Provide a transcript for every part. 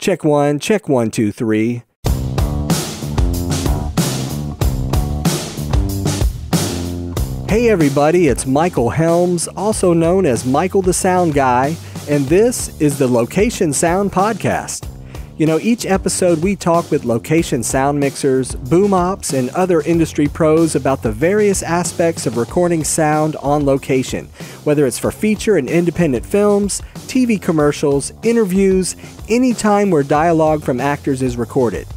Check one, check one, two, three. Hey everybody, it's Michael Helms, also known as Michael the Sound Guy, and this is the Location Sound Podcast. You know, each episode we talk with location sound mixers, boom ops, and other industry pros about the various aspects of recording sound on location, whether it's for feature and independent films, TV commercials, interviews, any time where dialogue from actors is recorded.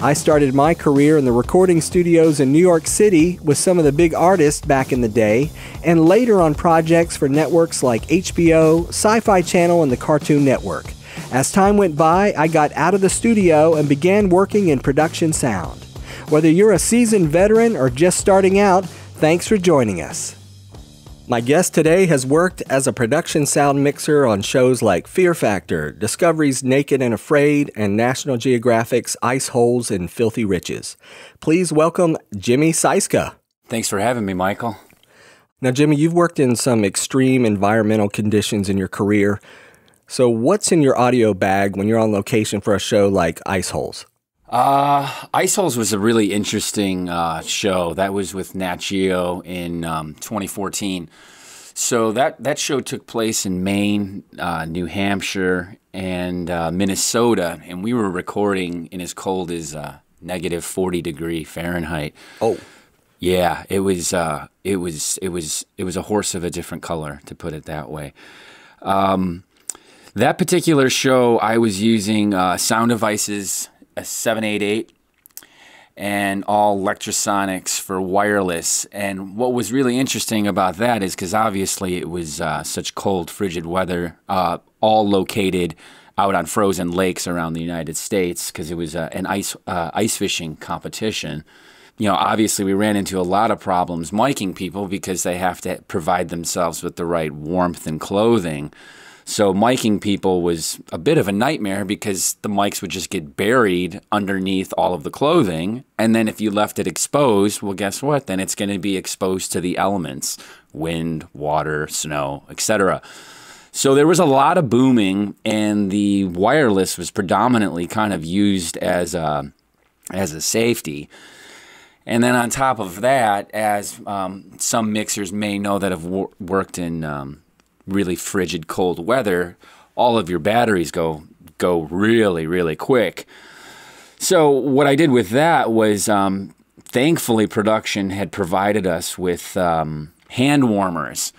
I started my career in the recording studios in New York City with some of the big artists back in the day, and later on projects for networks like HBO, Sci Fi Channel, and the Cartoon Network. As time went by, I got out of the studio and began working in production sound. Whether you're a seasoned veteran or just starting out, thanks for joining us. My guest today has worked as a production sound mixer on shows like Fear Factor, Discovery's Naked and Afraid, and National Geographic's Ice Holes and Filthy Riches. Please welcome Jimmy Sieczka. Thanks for having me, Michael. Now, Jimmy, you've worked in some extreme environmental conditions in your career. So, what's in your audio bag when you're on location for a show like Ice Holes? Uh, Ice Holes was a really interesting uh, show. That was with Nat Geo in um, 2014. So that that show took place in Maine, uh, New Hampshire, and uh, Minnesota, and we were recording in as cold as uh, negative 40 degree Fahrenheit. Oh, yeah, it was uh, it was it was it was a horse of a different color, to put it that way. Um, that particular show, I was using uh, Sound Devices a 788 and all Lectrosonics for wireless. And what was really interesting about that is because obviously it was uh, such cold, frigid weather, uh, all located out on frozen lakes around the United States because it was uh, an ice uh, ice fishing competition. You know, obviously we ran into a lot of problems miking people because they have to provide themselves with the right warmth and clothing. So miking people was a bit of a nightmare because the mics would just get buried underneath all of the clothing. And then if you left it exposed, well, guess what? Then it's going to be exposed to the elements wind, water, snow, etc. So there was a lot of booming, and the wireless was predominantly kind of used as a, as a safety. And then on top of that, as um, some mixers may know that have wor- worked in um, really frigid cold weather, all of your batteries go go really really quick. So what I did with that was, um, thankfully, production had provided us with um, hand warmers.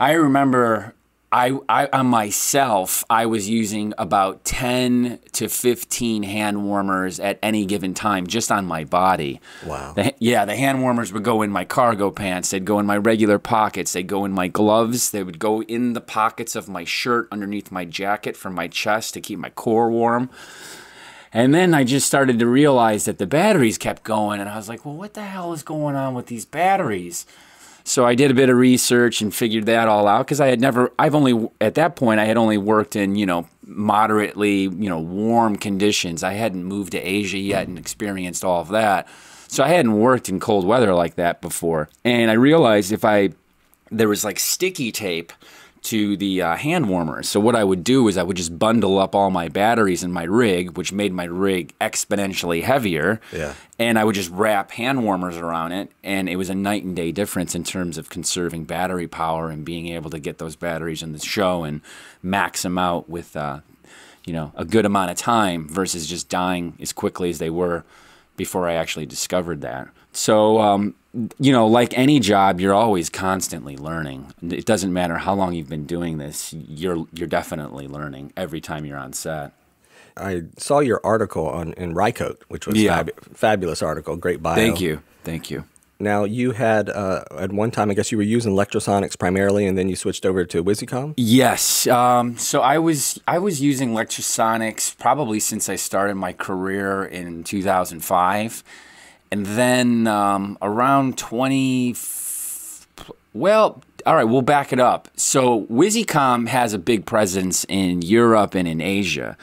I remember I, I on myself, I was using about 10 to 15 hand warmers at any given time just on my body. Wow. The, yeah, the hand warmers would go in my cargo pants, they'd go in my regular pockets, they'd go in my gloves, they would go in the pockets of my shirt underneath my jacket from my chest to keep my core warm. And then I just started to realize that the batteries kept going, and I was like, well, what the hell is going on with these batteries? So I did a bit of research and figured that all out because I had never, I've only, at that point, I had only worked in, you know, moderately, you know, warm conditions. I hadn't moved to Asia yet and experienced all of that. So I hadn't worked in cold weather like that before. And I realized if I, there was like sticky tape to the uh, hand warmers. So what I would do is I would just bundle up all my batteries in my rig, which made my rig exponentially heavier. Yeah. And I would just wrap hand warmers around it, and it was a night and day difference in terms of conserving battery power and being able to get those batteries in the show and max them out with, uh, you know, a good amount of time versus just dying as quickly as they were before I actually discovered that. So, um, you know, like any job, you're always constantly learning. It doesn't matter how long you've been doing this; you're you're definitely learning every time you're on set. I saw your article on in Rycote, which was Yeah. fab- fabulous article, great bio. Thank you, thank you. Now you had uh, at one time, I guess you were using Electrosonics primarily, and then you switched over to Wisycom. Yes. Um, so I was I was using Lectrosonics probably since I started my career in 2005, and then um, around 20. Well, all right, we'll back it up. So Wisycom has a big presence in Europe and in Asia.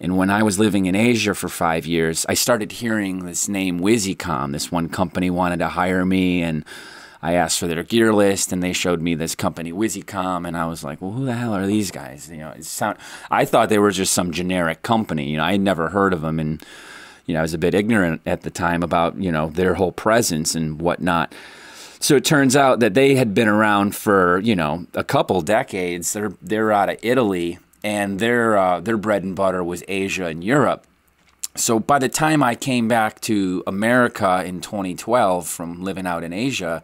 And when I was living in Asia for five years, I started hearing this name Wisycom. This one company wanted to hire me, and I asked for their gear list, and they showed me this company, Wisycom, and I was like, "Well, who the hell are these guys?" You know, it sound. I thought they were just some generic company. You know, I had never heard of them, and you know, I was a bit ignorant at the time about you know their whole presence and whatnot. So it turns out that they had been around for you know a couple decades. They're they're out of Italy, and their uh, their bread and butter was Asia and Europe. So by the time I came back to America in 2012 from living out in Asia,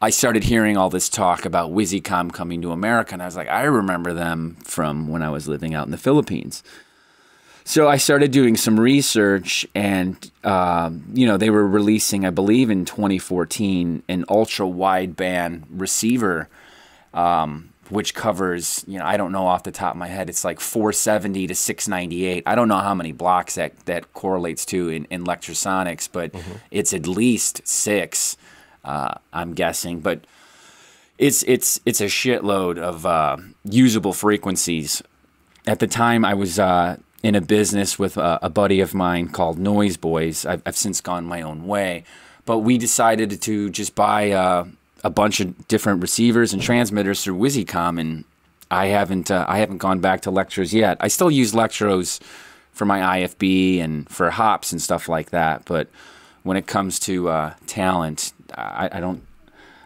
I started hearing all this talk about Wisycom coming to America, and I was like, I remember them from when I was living out in the Philippines. So I started doing some research, and uh, you know they were releasing, I believe, in 2014, an ultra wideband receiver, um, which covers, you know, I don't know off the top of my head, it's like 470 to 698. I don't know how many blocks that that correlates to in, in Lectrosonics, but mm-hmm. it's at least six, uh, I'm guessing. But it's it's it's a shitload of uh, usable frequencies. At the time, I was uh, in a business with a, a buddy of mine called Noise Boys. I've, I've, since gone my own way, but we decided to just buy uh, a bunch of different receivers and transmitters through Wisycom, and I haven't uh, I haven't gone back to Lectros yet. I still use Lectros for my IFB and for hops and stuff like that, but when it comes to uh, talent, I, I don't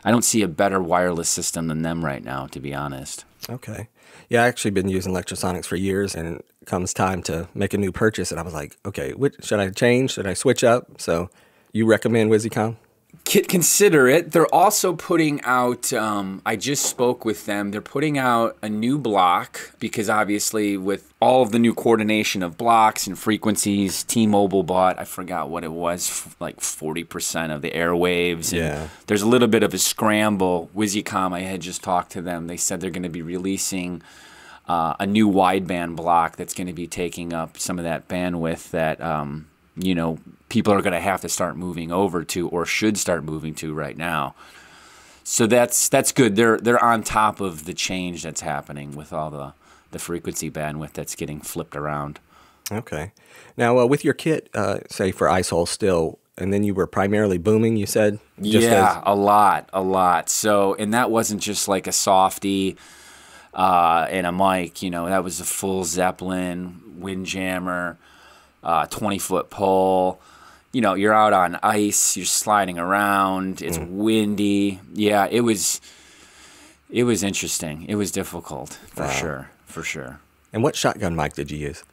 I don't see a better wireless system than them right now, to be honest. Okay. Yeah, I actually been using Lectrosonics for years, and it comes time to make a new purchase, and I was like, okay, which, should I change? Should I switch up? So, you recommend Wisycom? Consider it. They're also putting out. Um, I just spoke with them. They're putting out a new block because obviously, with all of the new coordination of blocks and frequencies, T-Mobile bought. I forgot what it was, like forty percent of the airwaves. yeah. There's a little bit of a scramble. Wisycom. I had just talked to them. They said they're going to be releasing. Uh, a new wideband block that's going to be taking up some of that bandwidth that um, you know people are going to have to start moving over to or should start moving to right now. So that's that's good. They're they're on top of the change that's happening with all the the frequency bandwidth that's getting flipped around. Okay. Now uh, with your kit, uh, say for Ice Holes still, and then you were primarily booming. You said. yeah, as- a lot, a lot. So and that wasn't just like a softy. Uh, and a mic, you know, that was a full Zeppelin, Windjammer, uh, 20 foot pole. You know, you're out on ice, you're sliding around, it's mm. windy. Yeah, it was it was interesting. It was difficult for wow. sure, for sure. And what shotgun mic did you use?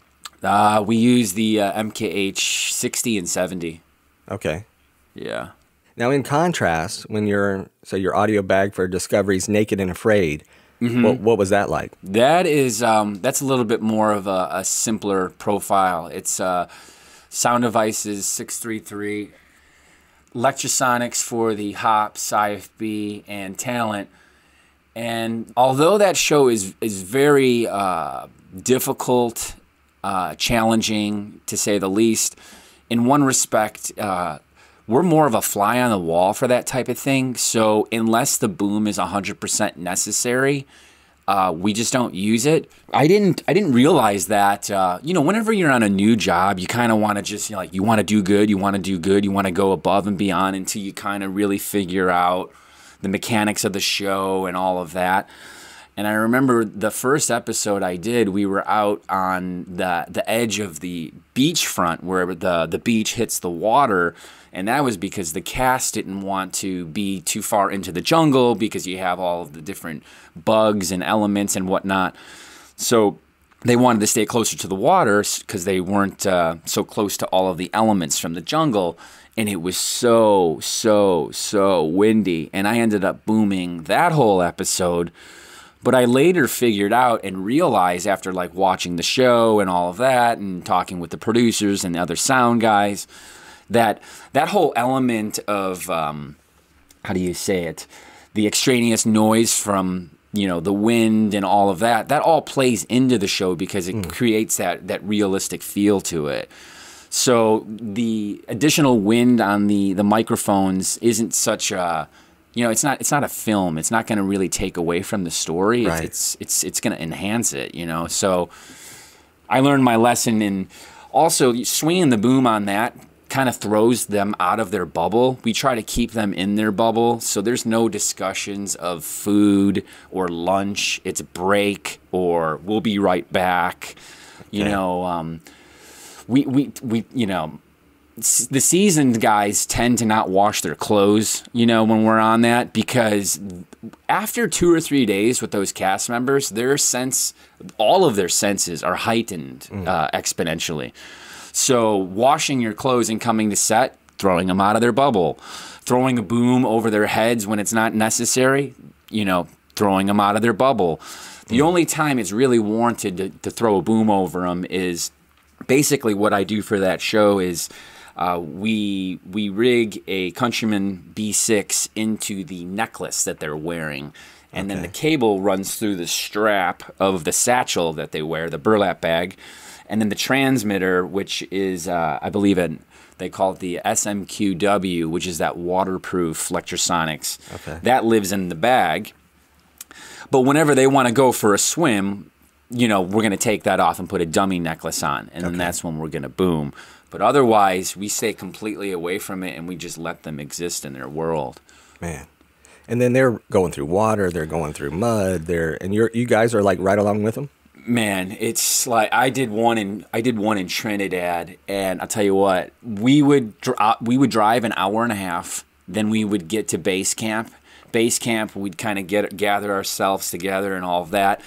Uh, we used the uh, MKH 60 and 70. Okay. Yeah. Now, in contrast, when you're, so your audio bag for Discovery's Naked and Afraid, Mm-hmm. What, what, was that like? That is um, that's a little bit more of a, a simpler profile. It's uh, Sound Devices six three three, Electrosonics for the Hops, IFB, and Talent. And although that show is is very uh, difficult, uh, challenging to say the least, in one respect, uh, we're more of a fly on the wall for that type of thing. So unless the boom is 100% necessary, uh, we just don't use it. I didn't. I didn't realize that. Uh, you know, whenever you're on a new job, you kind of want to just you know, like you want to do good. You want to do good. You want to go above and beyond until you kind of really figure out the mechanics of the show and all of that. And I remember the first episode I did, we were out on the the edge of the beachfront where the the beach hits the water and that was because the cast didn't want to be too far into the jungle because you have all of the different bugs and elements and whatnot. So they wanted to stay closer to the water because they weren't uh, so close to all of the elements from the jungle. And it was so, so, so windy. And I ended up booming that whole episode. But I later figured out and realized after like watching the show and all of that and talking with the producers and the other sound guys that that whole element of um, how do you say it, the extraneous noise from you know the wind and all of that, that all plays into the show because it mm. creates that that realistic feel to it. So the additional wind on the the microphones isn't such a you know it's not it's not a film it's not going to really take away from the story right. it's it's it's, it's going to enhance it you know so i learned my lesson in also swinging the boom on that kind of throws them out of their bubble. We try to keep them in their bubble. So there's no discussions of food or lunch. It's break or we'll be right back. You know, um, we, we, we, you know, the seasoned guys tend to not wash their clothes, you know, when we're on that because after two or three days with those cast members, their sense, all of their senses are heightened uh, exponentially. So washing your clothes and coming to set, throwing them out of their bubble, throwing a boom over their heads when it's not necessary, you know, throwing them out of their bubble. The only time it's really warranted to, to throw a boom over them is basically what I do for that show is uh, we we rig a Countryman B6 into the necklace that they're wearing, and then the cable runs through the strap of the satchel that they wear, the burlap bag, and then the transmitter, which is uh, I believe an they call it the SMQW, which is that waterproof Lectrosonics. Okay. That lives in the bag. But whenever they want to go for a swim, you know, we're going to take that off and put a dummy necklace on. And then that's when we're going to boom. But otherwise, we stay completely away from it and we just let them exist in their world. Man. And then they're going through water, they're going through mud, they're and you're you guys are like right along with them? Man, it's like I did one in I did one in Trinidad, and I'll tell you what, we would dr- uh, we would drive an hour and a half, then we would get to base camp. Base camp, we'd kind of get gather ourselves together and all of that.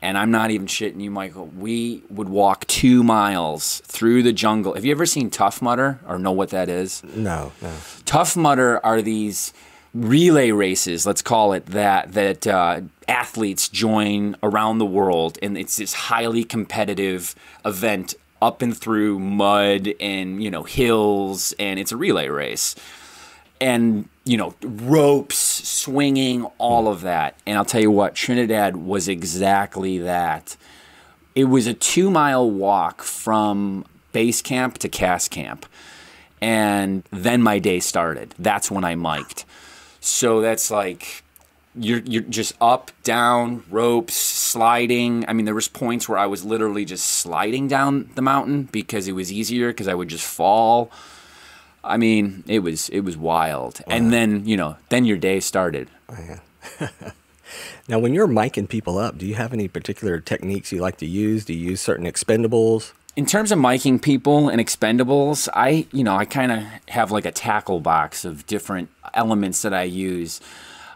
And I'm not even shitting you, Michael. We would walk two miles through the jungle. Have you ever seen Tough Mudder or know what that is? No, no. Tough Mudder are these relay races, let's call it that, that uh, athletes join around the world, and it's this highly competitive event up and through mud and you know hills, and it's a relay race, and you know ropes, swinging, all of that. And I'll tell you what, Trinidad was exactly that. It was a two mile walk from base camp to cast camp and then my day started. That's when I mic'd. So that's like you're you're just up, down, ropes, sliding. I mean, there was points where I was literally just sliding down the mountain because it was easier because I would just fall. I mean, it was it was wild. And then, you know, then your day started. Oh, now when you're miking people up, do you have any particular techniques you like to use? Do you use certain expendables? In terms of miking people and expendables, I you know I kind of have like a tackle box of different elements that I use.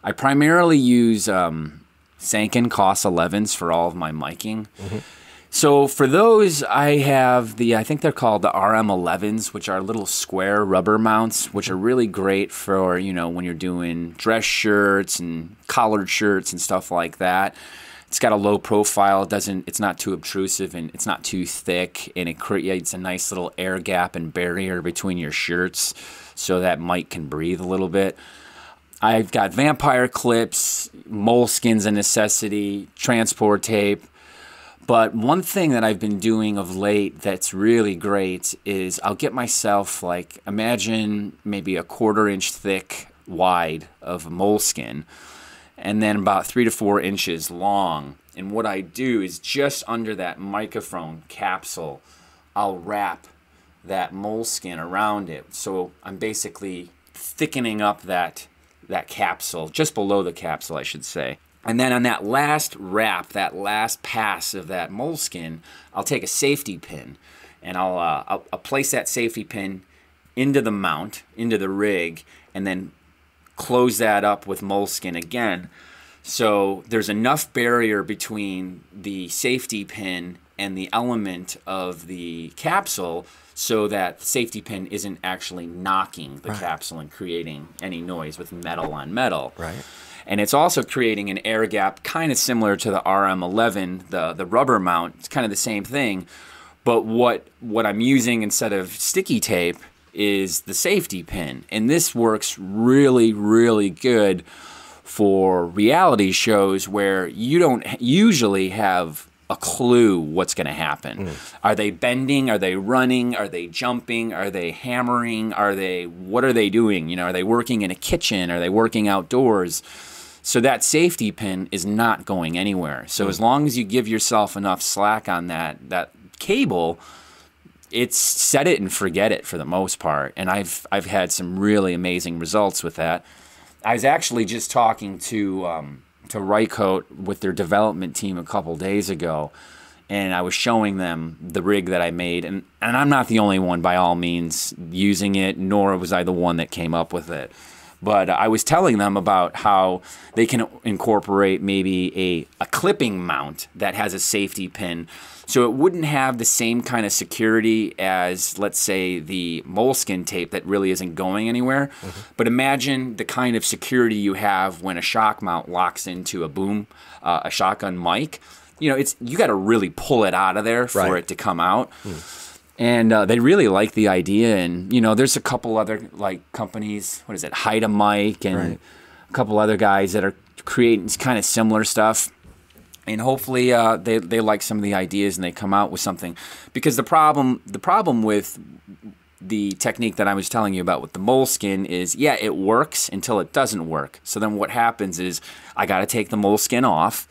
I primarily use um, Sanken COS 11s for all of my miking. So for those, I have the I think they're called the RM11s, which are little square rubber mounts, which are really great for you know when you're doing dress shirts and collared shirts and stuff like that. It's got a low profile. It doesn't. It's not too obtrusive and it's not too thick, and it creates a nice little air gap and barrier between your shirts, so that mic can breathe a little bit. I've got vampire clips, moleskin's a necessity, transport tape. But one thing that I've been doing of late that's really great is I'll get myself like imagine maybe a quarter inch thick wide of moleskin and then about three to four inches long. And what I do is just under that microphone capsule, I'll wrap that moleskin around it. So I'm basically thickening up that that capsule, just below the capsule, I should say. And then on that last wrap, that last pass of that moleskin, I'll take a safety pin, and I'll, uh, I'll, I'll place that safety pin into the mount, into the rig, and then close that up with moleskin again. So there's enough barrier between the safety pin and the element of the capsule so that the safety pin isn't actually knocking the capsule and creating any noise with metal on metal. Right. And it's also creating an air gap kind of similar to the RM11, the, the rubber mount. It's kind of the same thing. But what what I'm using instead of sticky tape is the safety pin. And this works really, really good for reality shows where you don't usually have a clue what's going to happen. Mm. Are they bending? Are they running? Are they jumping? Are they hammering? Are they what are they doing? You know, are they working in a kitchen? Are they working outdoors? So that safety pin is not going anywhere. So mm. as long as you give yourself enough slack on that that cable, it's set it and forget it for the most part, and I've I've had some really amazing results with that. I was actually just talking to um, to Rycote with their development team a couple days ago, and I was showing them the rig that I made, and and I'm not the only one by all means using it, nor was I the one that came up with it. But I was telling them about how they can incorporate maybe a, a clipping mount that has a safety pin. So it wouldn't have the same kind of security as, let's say, the moleskin tape that really isn't going anywhere. Mm-hmm. But imagine the kind of security you have when a shock mount locks into a boom, uh, a shotgun mic. You know, it's you got to really pull it out of there for right. it to come out. Mm and uh, they really like the idea. And you know, there's a couple other like companies. What is it? Hide a mic and right. a couple other guys that are creating kind of similar stuff. And hopefully, uh, they they like some of the ideas and they come out with something. Because the problem the problem with the technique that I was telling you about with the moleskin is yeah, it works until it doesn't work. So then what happens is I got to take the moleskin off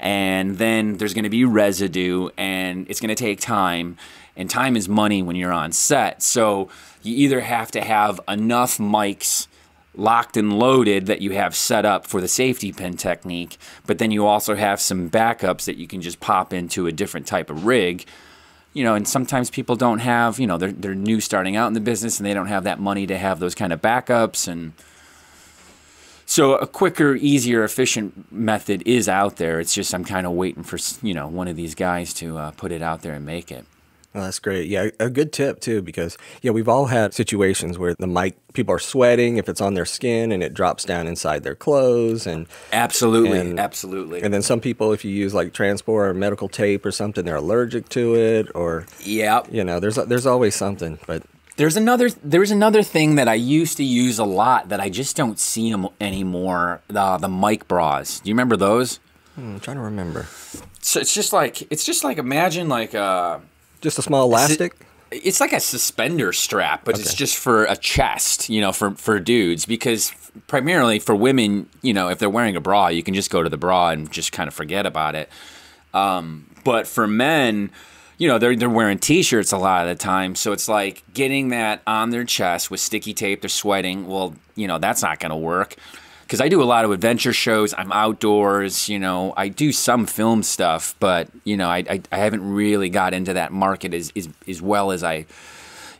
and then there's going to be residue and it's going to take time and time is money when you're on set. So you either have to have enough mics locked and loaded that you have set up for the safety pin technique, but then you also have some backups that you can just pop into a different type of rig. You know, and sometimes people don't have, you know, they're, they're new starting out in the business and they don't have that money to have those kind of backups. And so a quicker, easier, efficient method is out there. It's just I'm kind of waiting for, you know, one of these guys to uh, put it out there and make it. Oh, that's great. Yeah, a good tip too, because yeah, we've all had situations where the mic people are sweating if it's on their skin and it drops down inside their clothes and absolutely, and, absolutely. And then some people, if you use like transport or medical tape or something, they're allergic to it, or yeah, you know, there's there's always something. But there's another there's another thing that I used to use a lot that I just don't see them anymore. The the mic bras. Do you remember those? Hmm, I'm trying to remember. So it's just like it's just like imagine like a uh, just a small elastic? It's like a suspender strap, but okay. it's just for a chest, you know, for, for dudes. Because primarily for women, you know, if they're wearing a bra, you can just go to the bra and just kind of forget about it. Um, but for men, you know, they're, they're wearing t shirts a lot of the time. So it's like getting that on their chest with sticky tape, they're sweating. Well, you know, that's not going to work because I do a lot of adventure shows. I'm outdoors, you know. I do some film stuff, but you know, I, I, I haven't really got into that market as as, as well as I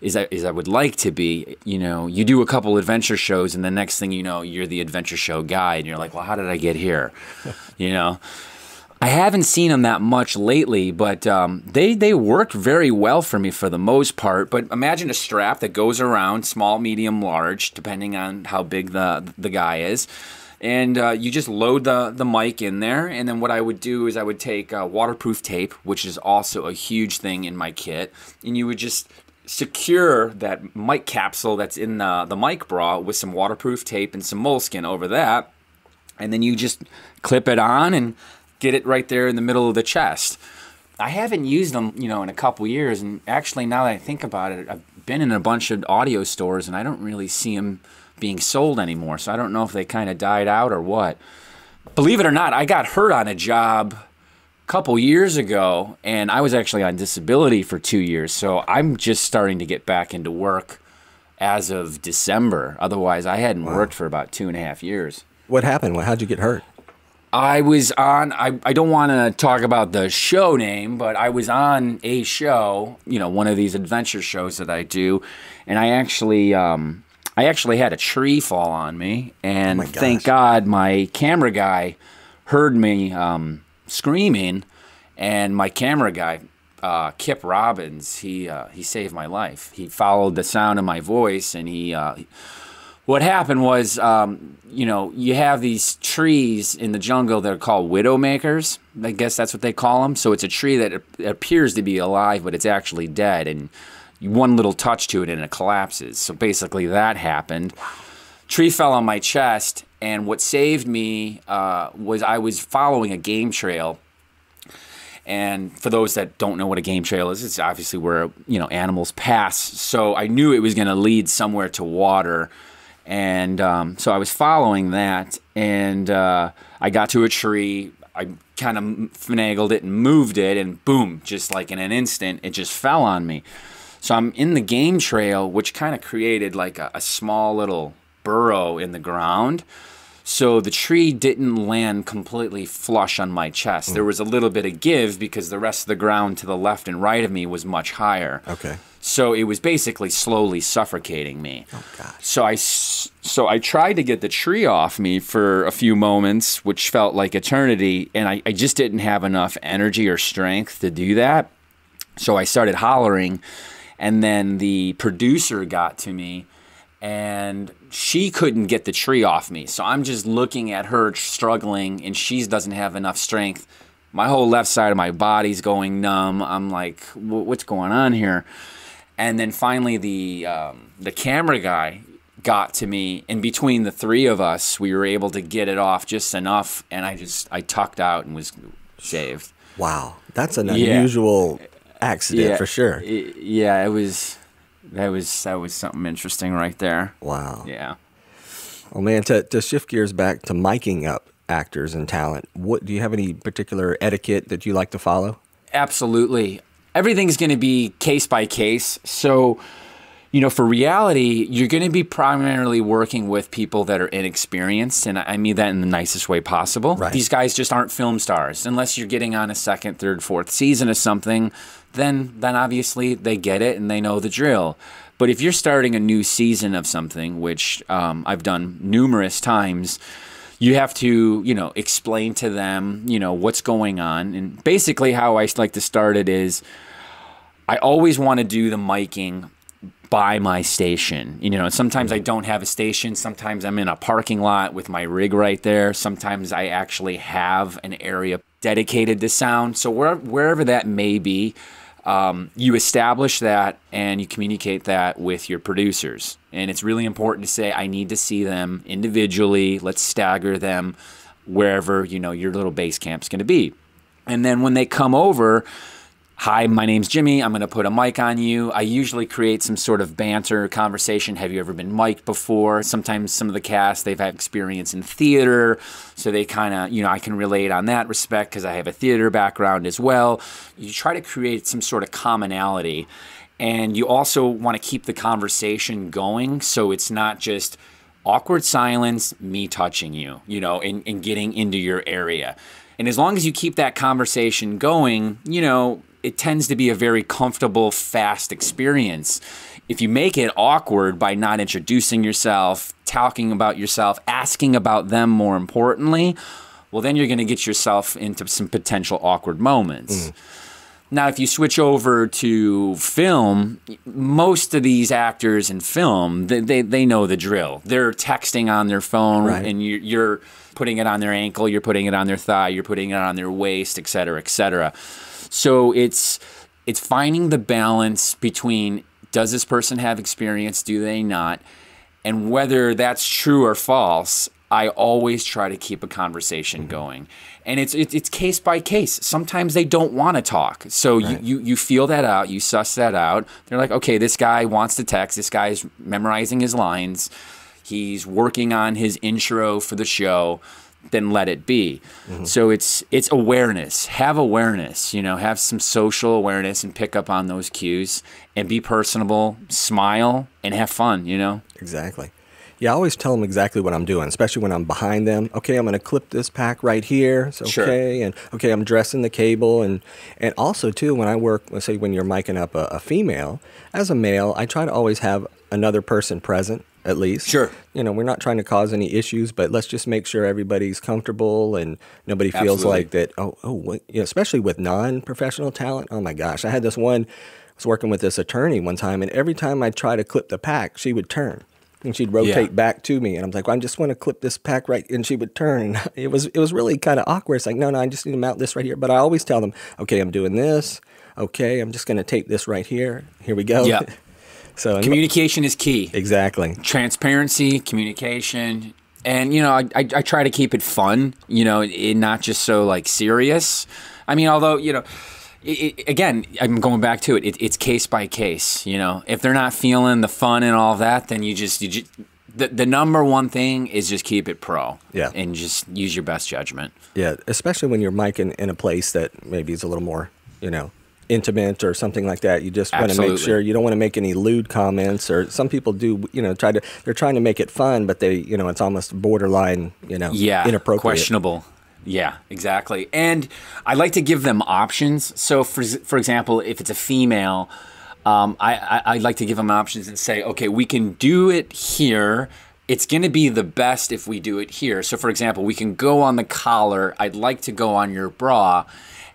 as I, as I would like to be. You know, you do a couple adventure shows, and the next thing you know, you're the adventure show guy, and you're like, well, how did I get here? you know. I haven't seen them that much lately, but um, they they worked very well for me for the most part. But imagine a strap that goes around, small, medium, large, depending on how big the the guy is, and uh, you just load the the mic in there. And then what I would do is I would take uh, waterproof tape, which is also a huge thing in my kit, and you would just secure that mic capsule that's in the, the mic bra with some waterproof tape and some moleskin over that. And then you just clip it on and get it right there in the middle of the chest. I haven't used them, you know, in a couple years, and actually, now that I think about it, I've been in a bunch of audio stores, and I don't really see them being sold anymore. So I don't know if they kind of died out or what. Believe it or not, I got hurt on a job a couple years ago, and I was actually on disability for two years. So I'm just starting to get back into work as of December. Otherwise, I hadn't wow. worked for about two and a half years. What happened? How'd you get hurt? I was on, I, I don't want to talk about the show name, but I was on a show, you know, one of these adventure shows that I do. And I actually, um, I actually had a tree fall on me. And oh thank God my camera guy heard me um, screaming. And my camera guy, uh, Kip Robbins, he, uh, he saved my life. He followed the sound of my voice and he, uh, what happened was, um, you know, you have these trees in the jungle that are called widowmakers. I guess that's what they call them. So it's a tree that appears to be alive, but it's actually dead. And one little touch to it and it collapses. So basically, that happened. Tree fell on my chest, and what saved me uh, was I was following a game trail. And for those that don't know what a game trail is, it's obviously where you know animals pass. So I knew it was going to lead somewhere to water and um, so I was following that, and uh, I got to a tree. I kind of finagled it and moved it, and boom, just like in an instant, it just fell on me. So I'm in the game trail, which kind of created like a, a small little burrow in the ground. So the tree didn't land completely flush on my chest. There was a little bit of give because the rest of the ground to the left and right of me was much higher. Okay. So it was basically slowly suffocating me. Oh gosh. So I so I tried to get the tree off me for a few moments, which felt like eternity, and I, I just didn't have enough energy or strength to do that. So I started hollering, and then the producer got to me, and she couldn't get the tree off me. So I'm just looking at her struggling, and she doesn't have enough strength. My whole left side of my body's going numb. I'm like, what's going on here? And then finally, the um, the camera guy got to me, and between the three of us, we were able to get it off just enough. And I just I tucked out and was saved. Wow. That's an Yeah. unusual accident for sure. Yeah, it was. That was that was something interesting right there. Wow. Yeah. Oh man, to, to shift gears back to miking up actors and talent, what do you have any particular etiquette that you like to follow? Absolutely. Everything's going to be case by case. So, you know, for reality, you're going to be primarily working with people that are inexperienced. And I mean that in the nicest way possible. Right. These guys just aren't film stars. Unless you're getting on a second, third, fourth season of something, then, then obviously they get it and they know the drill. But if you're starting a new season of something, which um, I've done numerous times, you have to you know explain to them you know what's going on. And basically how i like to start it is i always want to do the miking by my station. You know sometimes i mm-hmm. don't have a station. Sometimes i'm in a parking lot with my rig right there. Sometimes i actually have an area dedicated to sound. So where, wherever that may be um, you establish that and you communicate that with your producers. And it's really important to say, I need to see them individually. Let's stagger them wherever you know your little base camp's going to be. And then when they come over, Hi, my name's Jimmy. I'm going to put a mic on you. I usually create some sort of banter conversation. Have you ever been mic'd before? Sometimes some of the cast, they've had experience in theater. So they kind of, you know, I can relate on that respect because I have a theater background as well. You try to create some sort of commonality. And you also want to keep the conversation going so it's not just awkward silence, me touching you, you know, and, and getting into your area. And as long as you keep that conversation going, you know, it tends to be a very comfortable, fast experience. If you make it awkward by not introducing yourself, talking about yourself, asking about them more importantly, well, then you're going to get yourself into some potential awkward moments. Mm. Now, if you switch over to film, most of these actors in film, they, they, they know the drill. They're texting on their phone Right. and you're, you're putting it on their ankle, you're putting it on their thigh, you're putting it on their waist, et cetera, et cetera. So it's, it's finding the balance between does this person have experience, do they not? And whether that's true or false, I always try to keep a conversation mm-hmm. going. And it's it, it's case by case. Sometimes they don't want to talk. So you, you you feel that out, you suss that out. They're like, okay, this guy wants to text, this guy's memorizing his lines, he's working on his intro for the show, then let it be. Mm-hmm. So it's it's awareness. Have awareness, you know, have some social awareness and pick up on those cues and be personable, smile and have fun, you know? Exactly. Yeah, I always tell them exactly what I'm doing, especially when I'm behind them. Okay, I'm going to clip this pack right here. It's Sure. okay, and okay, I'm dressing the cable, and and also too, when I work, let's say when you're miking up a, a female, as a male, I try to always have another person present at least. Sure. You know, we're not trying to cause any issues, but let's just make sure everybody's comfortable and nobody feels Absolutely. like that. Oh, oh, what, you know, especially with non-professional talent. Oh my gosh, I had this one. I was working with this attorney one time, and every time I try to clip the pack, she would turn and she'd rotate Yeah. back to me, and I'm like, well, I just want to clip this pack right, and she would turn. And it was it was really kind of awkward. It's like, no, no, I just need to mount this right here. But I always tell them, okay, I'm doing this. Okay, I'm just going to tape this right here. Here we go. Yeah. so Communication is key. exactly. Transparency, communication, and you know, I, I, I try to keep it fun. You know, and not just so like serious. I mean, although you know. It, it- again, I'm going back to it. it. It's case by case. You know, if they're not feeling the fun and all that, then you just you just the, the number one thing is just keep it pro. Yeah. and just use your best judgment. Yeah, especially when you're micing in a place that maybe is a little more, you know, intimate or something like that. You just want to make sure you don't want to make any lewd comments or some people do, you know, try to they're trying to make it fun, but they, you know, it's almost borderline, you know, yeah, inappropriate. questionable. Yeah, exactly. And I like to give them options. So, for for example, if it's a female, um, I, I I like to give them options and say, okay, we can do it here. It's going to be the best if we do it here. So, for example, we can go on the collar. I'd like to go on your bra,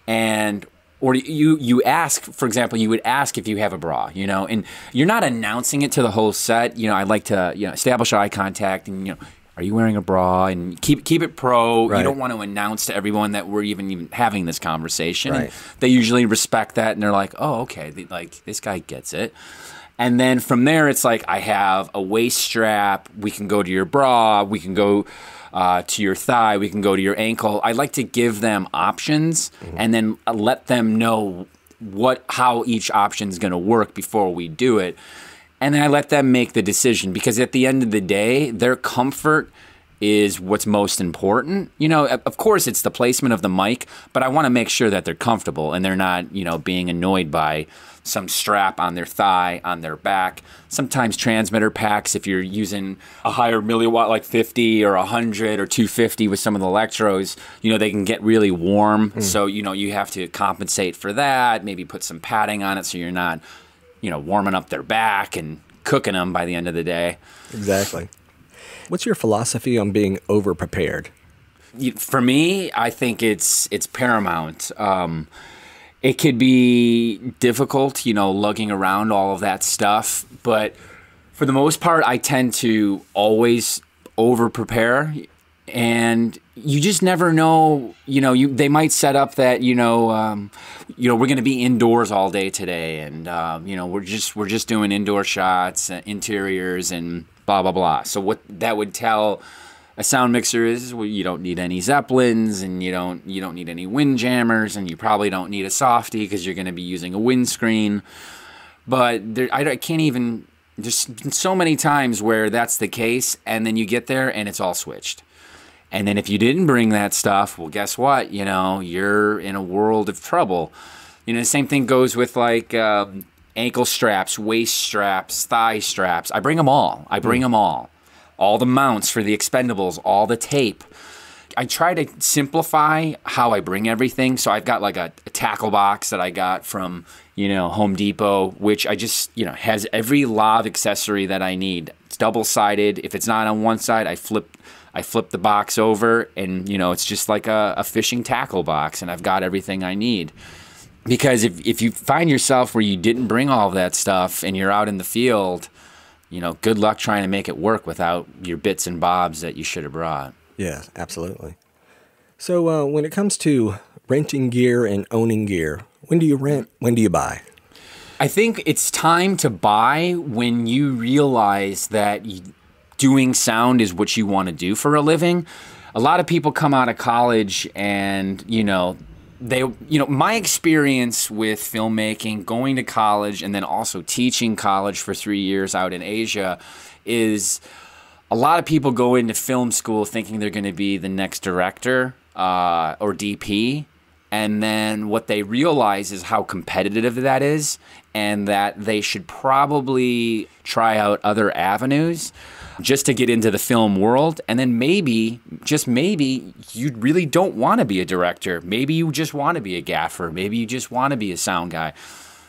and or you you ask for example you would ask if you have a bra you know and you're not announcing it to the whole set you know i'd like to you know establish eye contact and you know are you wearing a bra and keep keep it pro Right. you don't want to announce to everyone that we're even even having this conversation And Right. they usually respect that and they're like oh okay They- like this guy gets it and then from there, it's like I have a waist strap. We can go to your bra. We can go uh, to your thigh. We can go to your ankle. I like to give them options and then uh, let them know what how each option is going to work before we do it. And then I let them make the decision because at the end of the day, their comfort is what's most important. You know, of course, it's the placement of the mic, but I want to make sure that they're comfortable and they're not, you know, being annoyed by some strap on their thigh, on their back. Sometimes transmitter packs, if you're using a higher milliwatt like 50 or 100 or 250 with some of the Lectros, you know, they can get really warm. Hmm. So, you know, you have to compensate for that, maybe put some padding on it so you're not, you know, warming up their back and cooking them by the end of the day. Exactly. What's your philosophy on being over prepared? for me, I think it's it's paramount. Um, it could be difficult, you know, lugging around all of that stuff, but for the most part, I tend to always over prepare, and you just never know. You know, you they might set up that you know, um, you know, we're going to be indoors all day today, and um, you know, we're just we're just doing indoor shots, uh, interiors, and blah blah blah. So what that would tell a sound mixer is well, you don't need any zeppelins and you don't you don't need any wind jammers and you probably don't need a softy because you're going to be using a windscreen. But there, I, I can't even there's so many times where that's the case and then you get there and it's all switched. And then if you didn't bring that stuff well guess what? You know you're in a world of trouble. You know the same thing goes with like um, ankle straps waist straps thigh straps i bring them all i bring hmm. them all all the mounts for the expendables, all the tape. I try to simplify how I bring everything. So I've got like a, a tackle box that I got from, you know, Home Depot, which I just, you know, has every lav accessory that I need. It's double sided. If it's not on one side, I flip I flip the box over and, you know, it's just like a, a fishing tackle box and I've got everything I need. Because if, if you find yourself where you didn't bring all of that stuff and you're out in the field, you know, good luck trying to make it work without your bits and bobs that you should have brought. Yeah, absolutely. So uh, when it comes to renting gear and owning gear, when do you rent? When do you buy? I think it's time to buy when you realize that doing sound is what you want to do for a living. A lot of people come out of college and, you know, they, you know, my experience with filmmaking, going to college, and then also teaching college for three years out in Asia is a lot of people go into film school thinking they're going to be the next director uh, or DP. And then what they realize is how competitive that is, and that they should probably try out other avenues just to get into the film world. And then maybe, just maybe, you really don't want to be a director. Maybe you just want to be a gaffer. Maybe you just want to be a sound guy.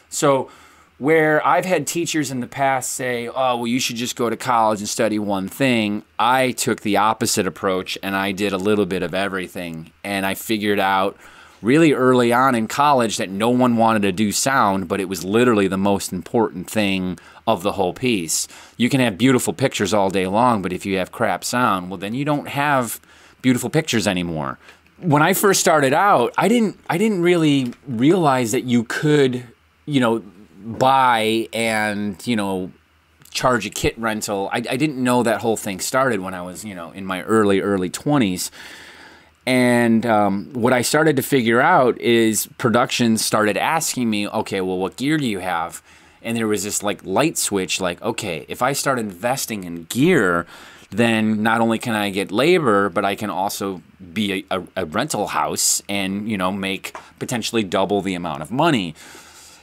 So, where I've had teachers in the past say, oh, well, you should just go to college and study one thing, I took the opposite approach and I did a little bit of everything. And I figured out really early on in college that no one wanted to do sound, but it was literally the most important thing of the whole piece. You can have beautiful pictures all day long, but if you have crap sound, well, then you don't have beautiful pictures anymore. When I first started out, I didn't I didn't really realize that you could, you know, buy and, you know, charge a kit rental. I, I didn't know that whole thing started when I was, you know, in my early, early 20s. And um, what I started to figure out is production started asking me, okay, well, what gear do you have? And there was this like light switch, like, okay, if I start investing in gear, then not only can I get labor, but I can also be a, a, a rental house and, you know, make potentially double the amount of money.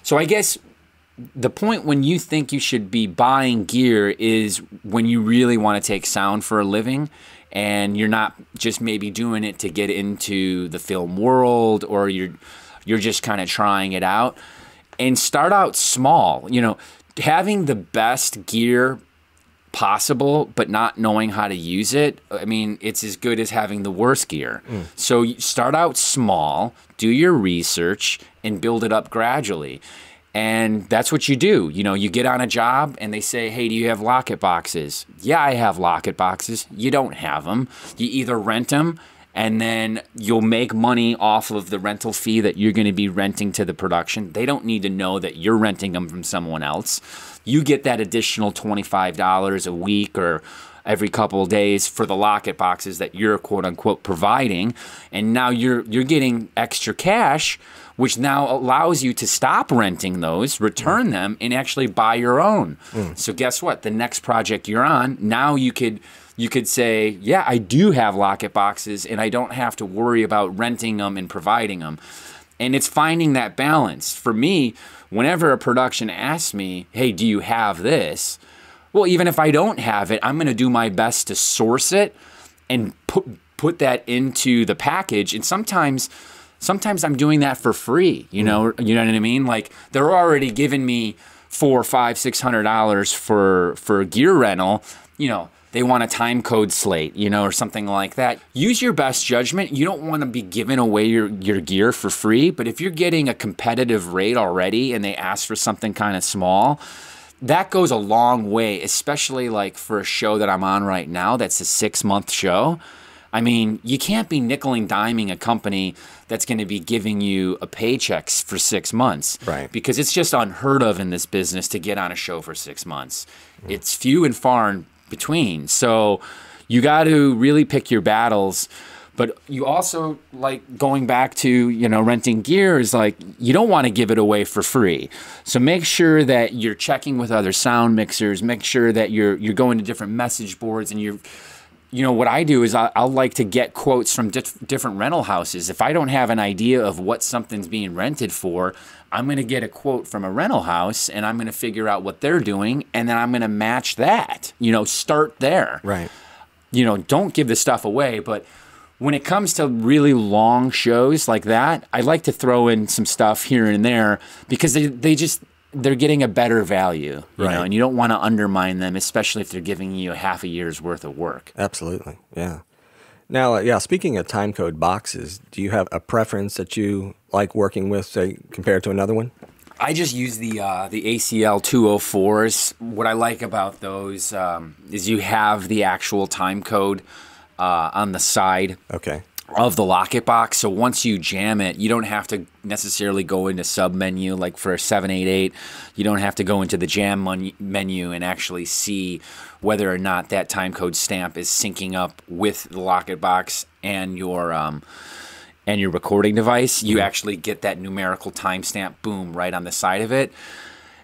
So I guess the point when you think you should be buying gear is when you really want to take sound for a living and you're not just maybe doing it to get into the film world or you're you're just kind of trying it out. And start out small you know having the best gear possible but not knowing how to use it i mean it's as good as having the worst gear. Mm. So start out small do your research and build it up gradually and that's what you do. You know, you get on a job and they say, Hey, do you have Lockit boxes? Yeah, I have Lockit boxes. You don't have them. You either rent them and then you'll make money off of the rental fee that you're going to be renting to the production. They don't need to know that you're renting them from someone else. You get that additional $25 a week or every couple of days for the Lockit boxes that you're quote unquote providing and now you're you're getting extra cash which now allows you to stop renting those, return mm. them, and actually buy your own. Mm. So guess what? The next project you're on, now you could you could say, yeah, I do have Lockit boxes, and I don't have to worry about renting them and providing them. And it's finding that balance. For me, whenever a production asks me, hey, do you have this? Well, even if I don't have it, I'm going to do my best to source it and put put that into the package. And sometimes sometimes I'm doing that for free. You know, mm. you know what I mean? Like they're already giving me four, five, six hundred dollars for for gear rental. You know, they want a time code slate, you know, or something like that. Use your best judgment. You don't want to be giving away your, your gear for free, but if you're getting a competitive rate already and they ask for something kind of small, that goes a long way, especially like for a show that I'm on right now that's a six month show. I mean, you can't be nickel and diming a company that's going to be giving you a paycheck for six months. Right. Because it's just unheard of in this business to get on a show for six months. It's few and far in between. So you got to really pick your battles. But you also like going back to, you know, renting gear is like you don't want to give it away for free. So make sure that you're checking with other sound mixers, make sure that you're you're going to different message boards and you're you know what I do is I, I'll like to get quotes from dif- different rental houses. If I don't have an idea of what something's being rented for, I'm going to get a quote from a rental house and I'm going to figure out what they're doing and then I'm going to match that. You know, start there. Right. You know, don't give the stuff away, but when it comes to really long shows like that, I like to throw in some stuff here and there because they, they just they're getting a better value, you Right. know, and you don't want to undermine them, especially if they're giving you half a year's worth of work. Absolutely. Yeah. Now, uh, yeah, speaking of time code boxes, do you have a preference that you like working with, say, compared to another one? I just use the uh, the ACL 204s. What I like about those um, is you have the actual time code uh, on the side Okay. of the Lockit box. So once you jam it, you don't have to necessarily go into sub menu like for a 788. You don't have to go into the jam menu and actually see whether or not that time code stamp is syncing up with the Lockit box and your um, and your recording device. You actually get that numerical timestamp boom right on the side of it.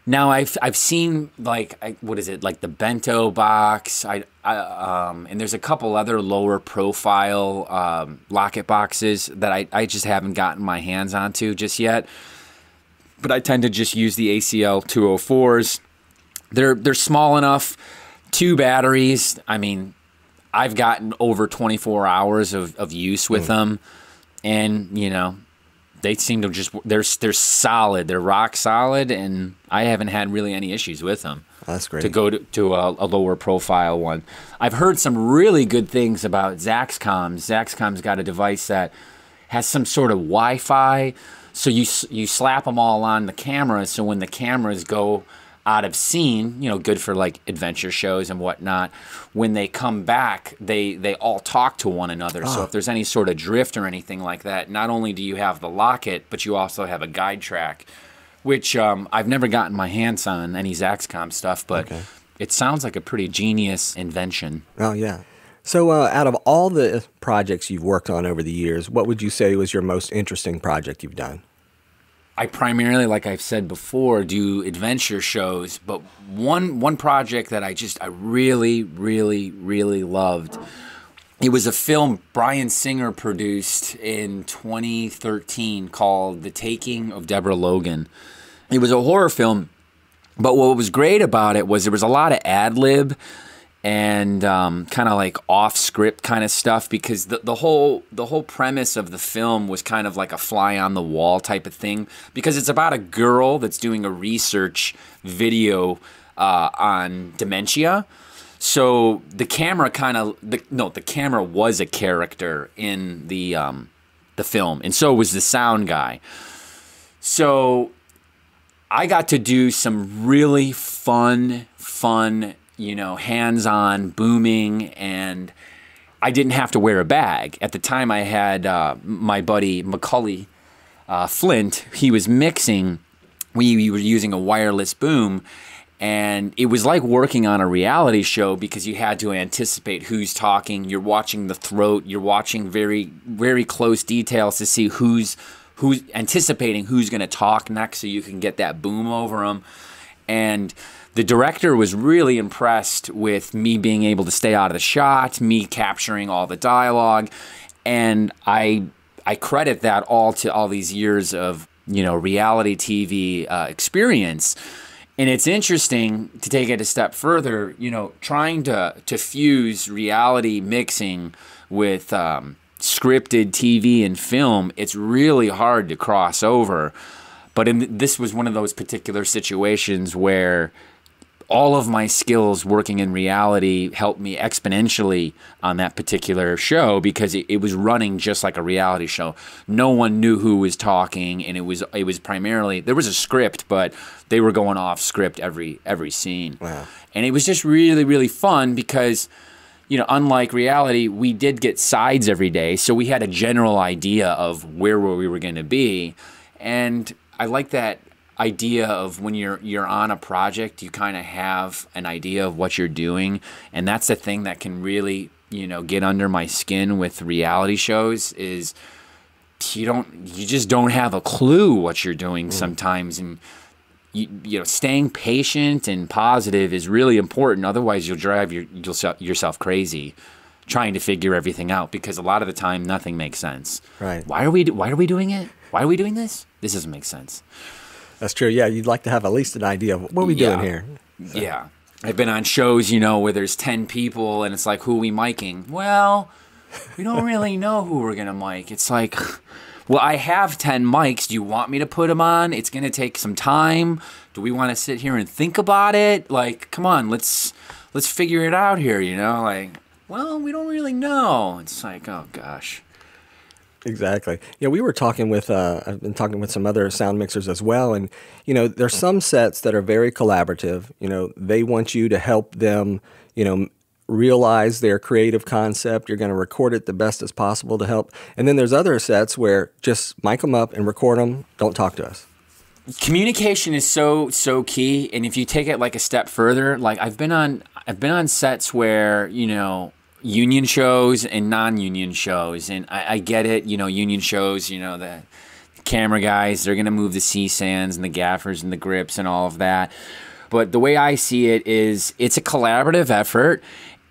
Now I've I've seen like I, what is it like the bento box I, I um and there's a couple other lower profile um, Lockit boxes that I, I just haven't gotten my hands onto just yet. But I tend to just use the ACL 204s. They're they're small enough, two batteries. I mean, I've gotten over 24 hours of, of use with them, and you know, they seem to just they're they're solid. They're rock solid, and I haven't had really any issues with them. Oh, that's great. To go to, to a, a lower profile one, I've heard some really good things about Zaxcom. Zaxcom's got a device that has some sort of Wi-Fi, so you you slap them all on the camera. So when the cameras go out of scene, you know, good for like adventure shows and whatnot. When they come back, they they all talk to one another. So if there's any sort of drift or anything like that, not only do you have the Lockit, but you also have a guide track, which um, I've never gotten my hands on any Zaxcom stuff, but Okay. it sounds like a pretty genius invention. Oh, yeah. So, uh, out of all the projects you've worked on over the years, what would you say was your most interesting project you've done? I primarily, like I've said before, do adventure shows, but one one project that I just I really, really, really loved. It was a film Bryan Singer produced in 2013 called "The Taking of Deborah Logan," it was a horror film. But what was great about it was there was a lot of ad lib and um, kind of like off script kind of stuff because the, the whole the whole premise of the film was kind of like a fly on the wall type of thing because it's about a girl that's doing a research video uh, on dementia. So the camera kind of the no the camera was a character in the um, the film, and so was the sound guy. So I got to do some really fun, fun you know, hands on, booming, and I didn't have to wear a bag. At the time, I had uh, my buddy Macaulay uh, Flint, he was mixing. We, we were using a wireless boom, and it was like working on a reality show because you had to anticipate who's talking. You're watching the throat. You're watching very very close details to see who's who's anticipating who's going to talk next, so you can get that boom over them. And the director was really impressed with me being able to stay out of the shot, me capturing all the dialogue, and I I credit that all to all these years of you know reality TV uh, experience. And it's interesting to take it a step further. You know, trying to to fuse reality mixing with um, scripted TV and film. It's really hard to cross over. But in, this was one of those particular situations where all of my skills working in reality helped me exponentially on that particular show because it, it, was running just like a reality show. No one knew who was talking, and it was it was primarily there was a script, but they were going off script every every scene. Wow. And it was just really really fun because you know, unlike reality, we did get sides every day, so we had a general idea of where we were going to be, and I like that idea of when you're you're on a project, you kind of have an idea of what you're doing, and that's the thing that can really you know get under my skin with reality shows is you don't you just don't have a clue what you're doing mm. sometimes and you, you know staying patient and positive is really important otherwise you'll drive your, yourself crazy trying to figure everything out because a lot of the time nothing makes sense. Right. Why are we why are we doing it? Why are we doing this? This doesn't make sense that's true. Yeah, you'd like to have at least an idea of what are we yeah. doing here. So. Yeah. I've been on shows, you know, where there's 10 people and it's like, who are we miking? Well, we don't really know who we're going to mic. It's like, well, I have 10 mics. Do you want me to put them on? It's going to take some time. Do we want to sit here and think about it? Like, come on, let's let's figure it out here, you know? Like, well, we don't really know. It's like, oh gosh. Exactly. Yeah, we were talking with uh, I've been talking with some other sound mixers as well, and you know, there's some sets that are very collaborative. You know, they want you to help them, you know, realize their creative concept. You're going to record it the best as possible to help. And then there's other sets where just mic them up and record them. Don't talk to us. Communication is so so key, and if you take it like a step further, like I've been on I've been on sets where you know union shows and non-union shows and I, I, get it you know union shows you know the camera guys they're going to move the C-stands and the gaffers and the grips and all of that but the way i see it is it's a collaborative effort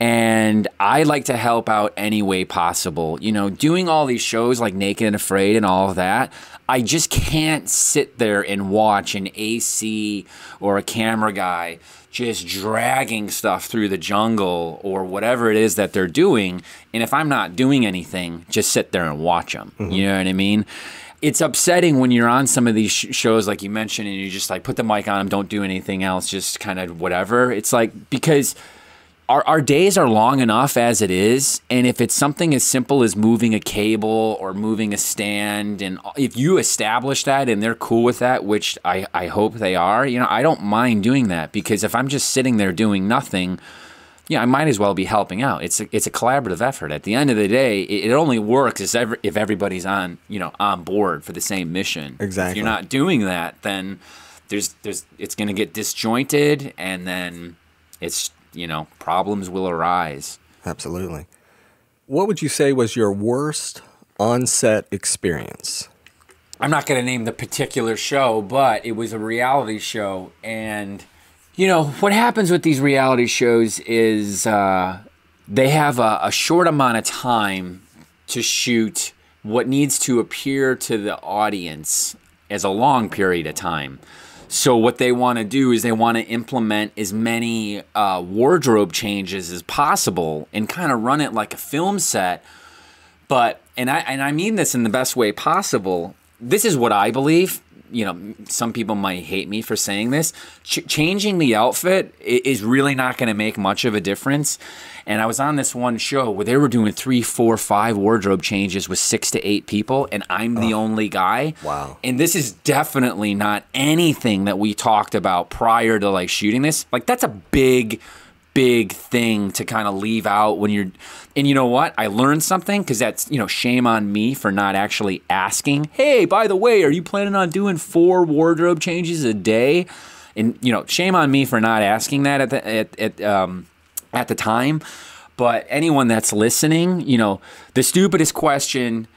and I like to help out any way possible. You know, doing all these shows like Naked and Afraid and all of that, I just can't sit there and watch an AC or a camera guy just dragging stuff through the jungle or whatever it is that they're doing. And if I'm not doing anything, just sit there and watch them. Mm-hmm. You know what I mean? It's upsetting when you're on some of these sh- shows, like you mentioned, and you just like put the mic on them, don't do anything else, just kind of whatever. It's like because our, our days are long enough as it is. And if it's something as simple as moving a cable or moving a stand, and if you establish that and they're cool with that, which I, I hope they are, you know, I don't mind doing that because if I'm just sitting there doing nothing, yeah, I might as well be helping out. It's a, it's a collaborative effort. At the end of the day, it, it only works if, every, if everybody's on you know on board for the same mission. Exactly. If you're not doing that, then there's there's it's going to get disjointed, and then it's you know, problems will arise. Absolutely. What would you say was your worst on-set experience? I'm not going to name the particular show, but it was a reality show. And, you know, what happens with these reality shows is uh, they have a, a short amount of time to shoot what needs to appear to the audience as a long period of time. So what they want to do is they want to implement as many uh, wardrobe changes as possible and kind of run it like a film set. But and I and I mean this in the best way possible. This is what I believe you know, some people might hate me for saying this. Ch- changing the outfit is really not going to make much of a difference. And I was on this one show where they were doing three, four, five wardrobe changes with six to eight people, and I'm the oh. only guy. Wow. And this is definitely not anything that we talked about prior to like shooting this. Like, that's a big big thing to kind of leave out when you're and you know what? I learned something because that's you know shame on me for not actually asking hey by the way are you planning on doing four wardrobe changes a day? And you know shame on me for not asking that at the at, at um at the time. But anyone that's listening you know the stupidest question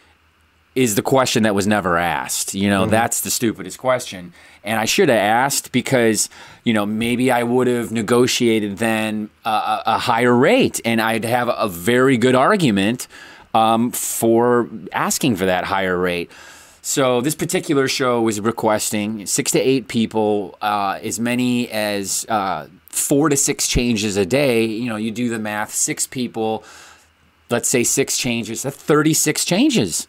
is the question that was never asked. You know, mm-hmm. that's the stupidest question. And I should have asked because, you know, maybe I would have negotiated then a, a, higher rate and I'd have a very good argument um, for asking for that higher rate. So this particular show was requesting six to eight people, uh, as many as uh, four to six changes a day. You know, you do the math, six people, let's say six changes, that's 36 changes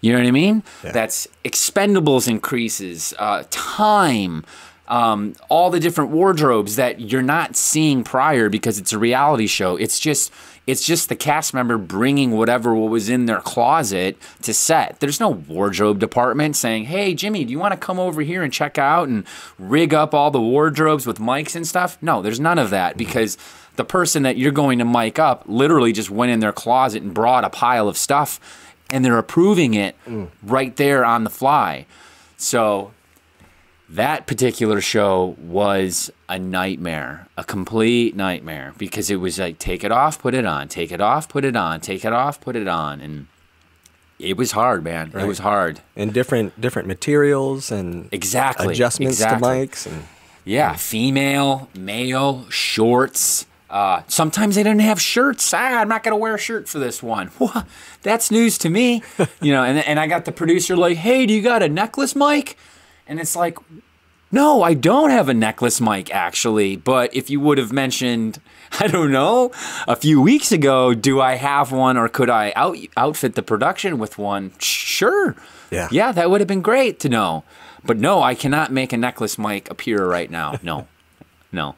you know what I mean? Yeah. That's expendables increases, uh, time, um, all the different wardrobes that you're not seeing prior because it's a reality show. It's just it's just the cast member bringing whatever was in their closet to set. There's no wardrobe department saying, "Hey, Jimmy, do you want to come over here and check out and rig up all the wardrobes with mics and stuff?" No, there's none of that because the person that you're going to mic up literally just went in their closet and brought a pile of stuff and they're approving it mm. right there on the fly. So that particular show was a nightmare, a complete nightmare because it was like take it off, put it on, take it off, put it on, take it off, put it on and it was hard, man. Right. It was hard. And different different materials and exactly adjustments exactly. to mics and yeah, female, male, shorts, uh, sometimes they didn't have shirts. Ah, I'm not going to wear a shirt for this one. That's news to me. you know, and, and I got the producer like, hey, do you got a necklace mic? And it's like, no, I don't have a necklace mic actually. But if you would have mentioned, I don't know, a few weeks ago, do I have one or could I out, outfit the production with one? Sure. Yeah. Yeah, that would have been great to know. But no, I cannot make a necklace mic appear right now. No, no.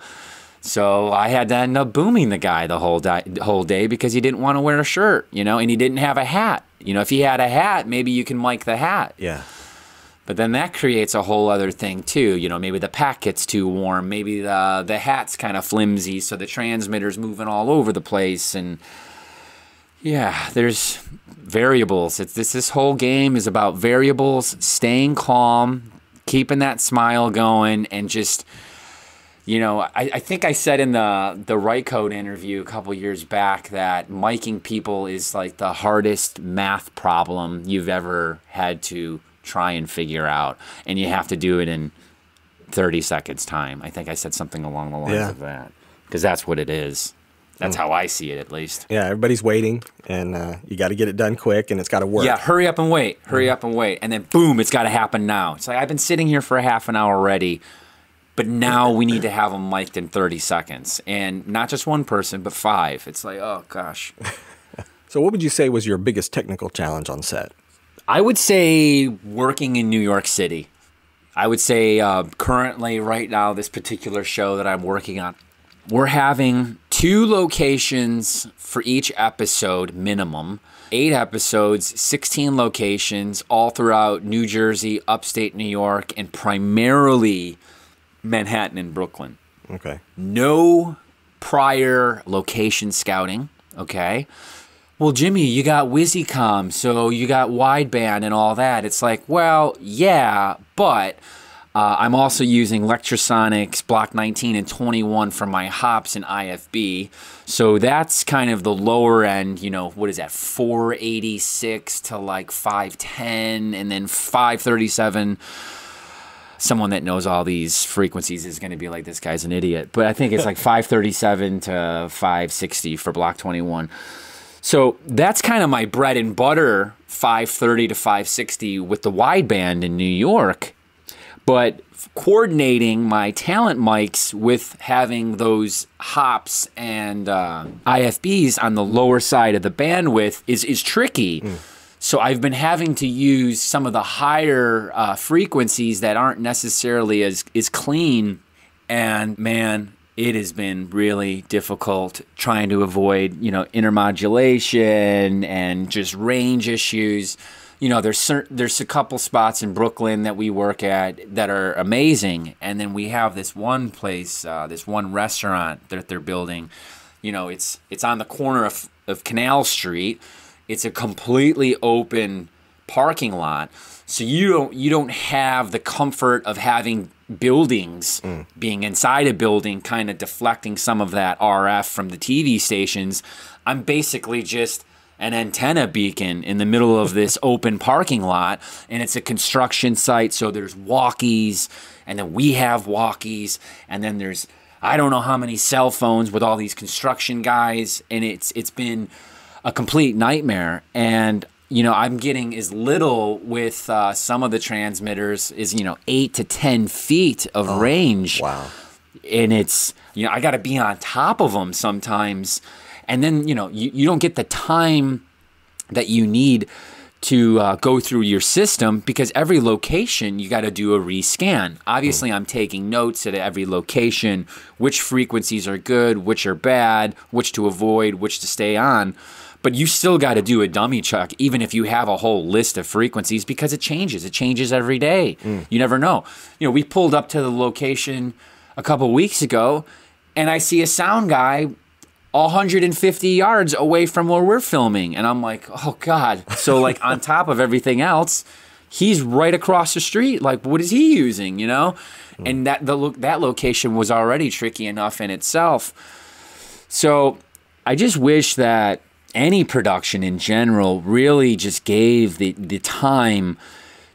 So I had to end up booming the guy the whole di- whole day because he didn't want to wear a shirt, you know, and he didn't have a hat. You know, if he had a hat, maybe you can mic the hat. Yeah. But then that creates a whole other thing too. You know, maybe the pack gets too warm, maybe the the hat's kind of flimsy, so the transmitter's moving all over the place, and yeah, there's variables. It's this this whole game is about variables, staying calm, keeping that smile going, and just you know, I, I, think I said in the the Rycote interview a couple years back that miking people is like the hardest math problem you've ever had to try and figure out, and you have to do it in thirty seconds time. I think I said something along the lines yeah. of that because that's what it is. That's mm. how I see it, at least. Yeah, everybody's waiting, and uh, you got to get it done quick, and it's got to work. Yeah, hurry up and wait, hurry mm. up and wait, and then boom, it's got to happen now. It's like I've been sitting here for a half an hour already but now we need to have them mic'd in 30 seconds. And not just one person, but five. It's like, oh gosh. so, what would you say was your biggest technical challenge on set? I would say working in New York City. I would say uh, currently, right now, this particular show that I'm working on, we're having two locations for each episode minimum. Eight episodes, 16 locations, all throughout New Jersey, upstate New York, and primarily Manhattan and Brooklyn. Okay. No prior location scouting. Okay. Well, Jimmy, you got Wisycom, so you got wideband and all that. It's like, well, yeah, but uh, I'm also using Lectrosonics Block 19 and 21 for my hops and IFB. So that's kind of the lower end, you know, what is that, 486 to like 510 and then 537 someone that knows all these frequencies is going to be like, this guy's an idiot. But I think it's like 537 to 560 for block 21. So that's kind of my bread and butter, 530 to 560 with the wideband in New York. but coordinating my talent mics with having those hops and uh, IFBs on the lower side of the bandwidth is is tricky. Mm. So I've been having to use some of the higher uh, frequencies that aren't necessarily as as clean. And man, it has been really difficult trying to avoid you know intermodulation and just range issues you know, there's certain, there's a couple spots in Brooklyn that we work at that are amazing, and then we have this one place, uh, this one restaurant that they're building. You know, it's it's on the corner of, of Canal Street. It's a completely open parking lot, so you don't you don't have the comfort of having buildings mm. being inside a building, kind of deflecting some of that RF from the TV stations. I'm basically just an antenna beacon in the middle of this open parking lot and it's a construction site so there's walkies and then we have walkies and then there's I don't know how many cell phones with all these construction guys and it's it's been a complete nightmare and you know I'm getting as little with uh, some of the transmitters is you know 8 to 10 feet of oh, range wow and it's you know I got to be on top of them sometimes and then you know you, you don't get the time that you need to uh, go through your system because every location you got to do a rescan. Obviously, mm. I'm taking notes at every location, which frequencies are good, which are bad, which to avoid, which to stay on. But you still got to do a dummy check, even if you have a whole list of frequencies, because it changes. It changes every day. Mm. You never know. You know, we pulled up to the location a couple weeks ago, and I see a sound guy 150 yards away from where we're filming. And I'm like, oh God. So, like, on top of everything else, he's right across the street. Like, what is he using, you know? Mm. And that, the, that location was already tricky enough in itself. So, I just wish that any production in general really just gave the, the time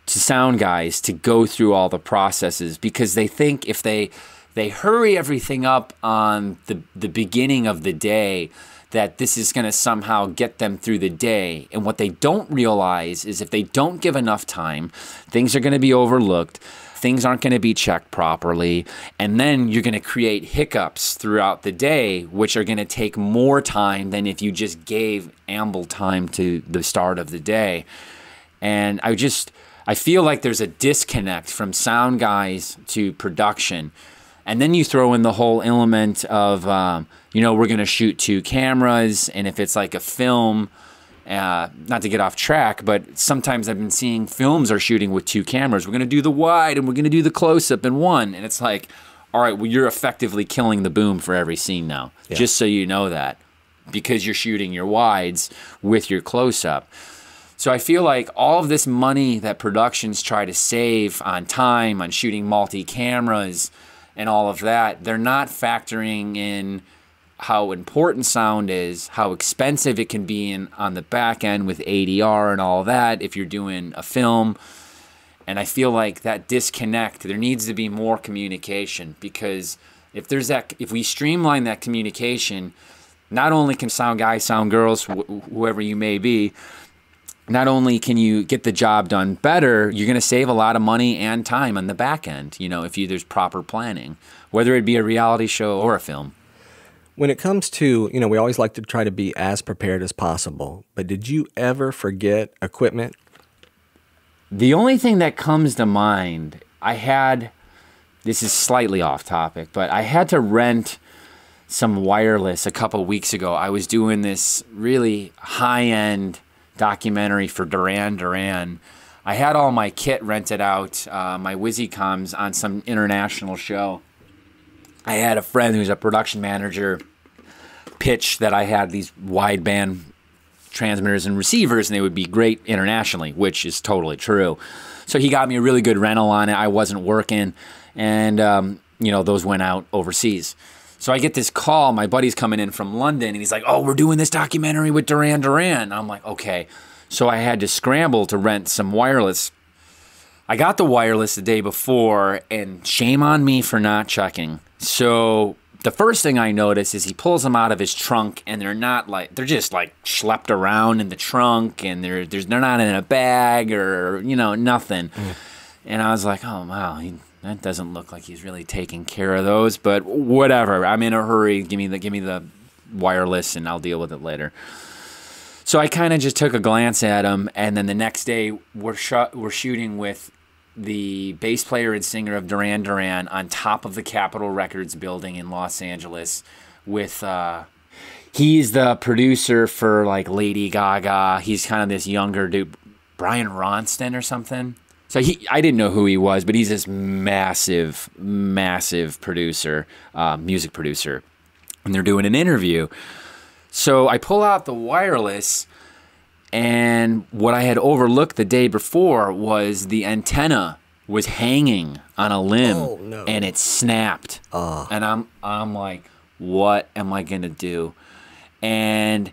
to sound guys to go through all the processes because they think if they they hurry everything up on the, the beginning of the day that this is going to somehow get them through the day. And what they don't realize is if they don't give enough time, things are going to be overlooked. Things aren't going to be checked properly. And then you're going to create hiccups throughout the day, which are going to take more time than if you just gave ample time to the start of the day. And I just, I feel like there's a disconnect from sound guys to production and then you throw in the whole element of, um, you know, we're going to shoot two cameras. And if it's like a film, uh, not to get off track, but sometimes I've been seeing films are shooting with two cameras. We're going to do the wide and we're going to do the close up in one. And it's like, all right, well, you're effectively killing the boom for every scene now, yeah. just so you know that, because you're shooting your wides with your close up. So I feel like all of this money that productions try to save on time, on shooting multi cameras, and all of that, they're not factoring in how important sound is, how expensive it can be in, on the back end with ADR and all that if you're doing a film. And I feel like that disconnect, there needs to be more communication because if there's that, if we streamline that communication, not only can sound guys, sound girls, wh- whoever you may be, not only can you get the job done better, you're going to save a lot of money and time on the back end, you know, if you, there's proper planning, whether it be a reality show or a film. When it comes to, you know, we always like to try to be as prepared as possible, but did you ever forget equipment? The only thing that comes to mind, I had, this is slightly off topic, but I had to rent some wireless a couple weeks ago. I was doing this really high end documentary for Duran Duran. I had all my kit rented out, uh, my Wisycoms on some international show. I had a friend who's a production manager pitch that I had these wideband transmitters and receivers, and they would be great internationally, which is totally true. So he got me a really good rental on it. I wasn't working, and um, you know those went out overseas. So I get this call. My buddy's coming in from London, and he's like, "Oh, we're doing this documentary with Duran Duran." I'm like, "Okay." So I had to scramble to rent some wireless. I got the wireless the day before, and shame on me for not checking. So the first thing I notice is he pulls them out of his trunk, and they're not like they're just like schlepped around in the trunk, and they're they're, they're not in a bag or you know nothing. Mm. And I was like, oh wow, he, that doesn't look like he's really taking care of those. But whatever, I'm in a hurry. Give me the give me the wireless, and I'll deal with it later. So I kind of just took a glance at him, and then the next day we're sh- we're shooting with the bass player and singer of Duran Duran on top of the Capitol Records building in Los Angeles with. Uh, he's the producer for like Lady Gaga. He's kind of this younger dude, Brian Ronston or something. So he, I didn't know who he was, but he's this massive, massive producer, uh, music producer, and they're doing an interview. So I pull out the wireless, and what I had overlooked the day before was the antenna was hanging on a limb, Oh, no. and it snapped. Ah. And I'm, I'm like, what am I gonna do? And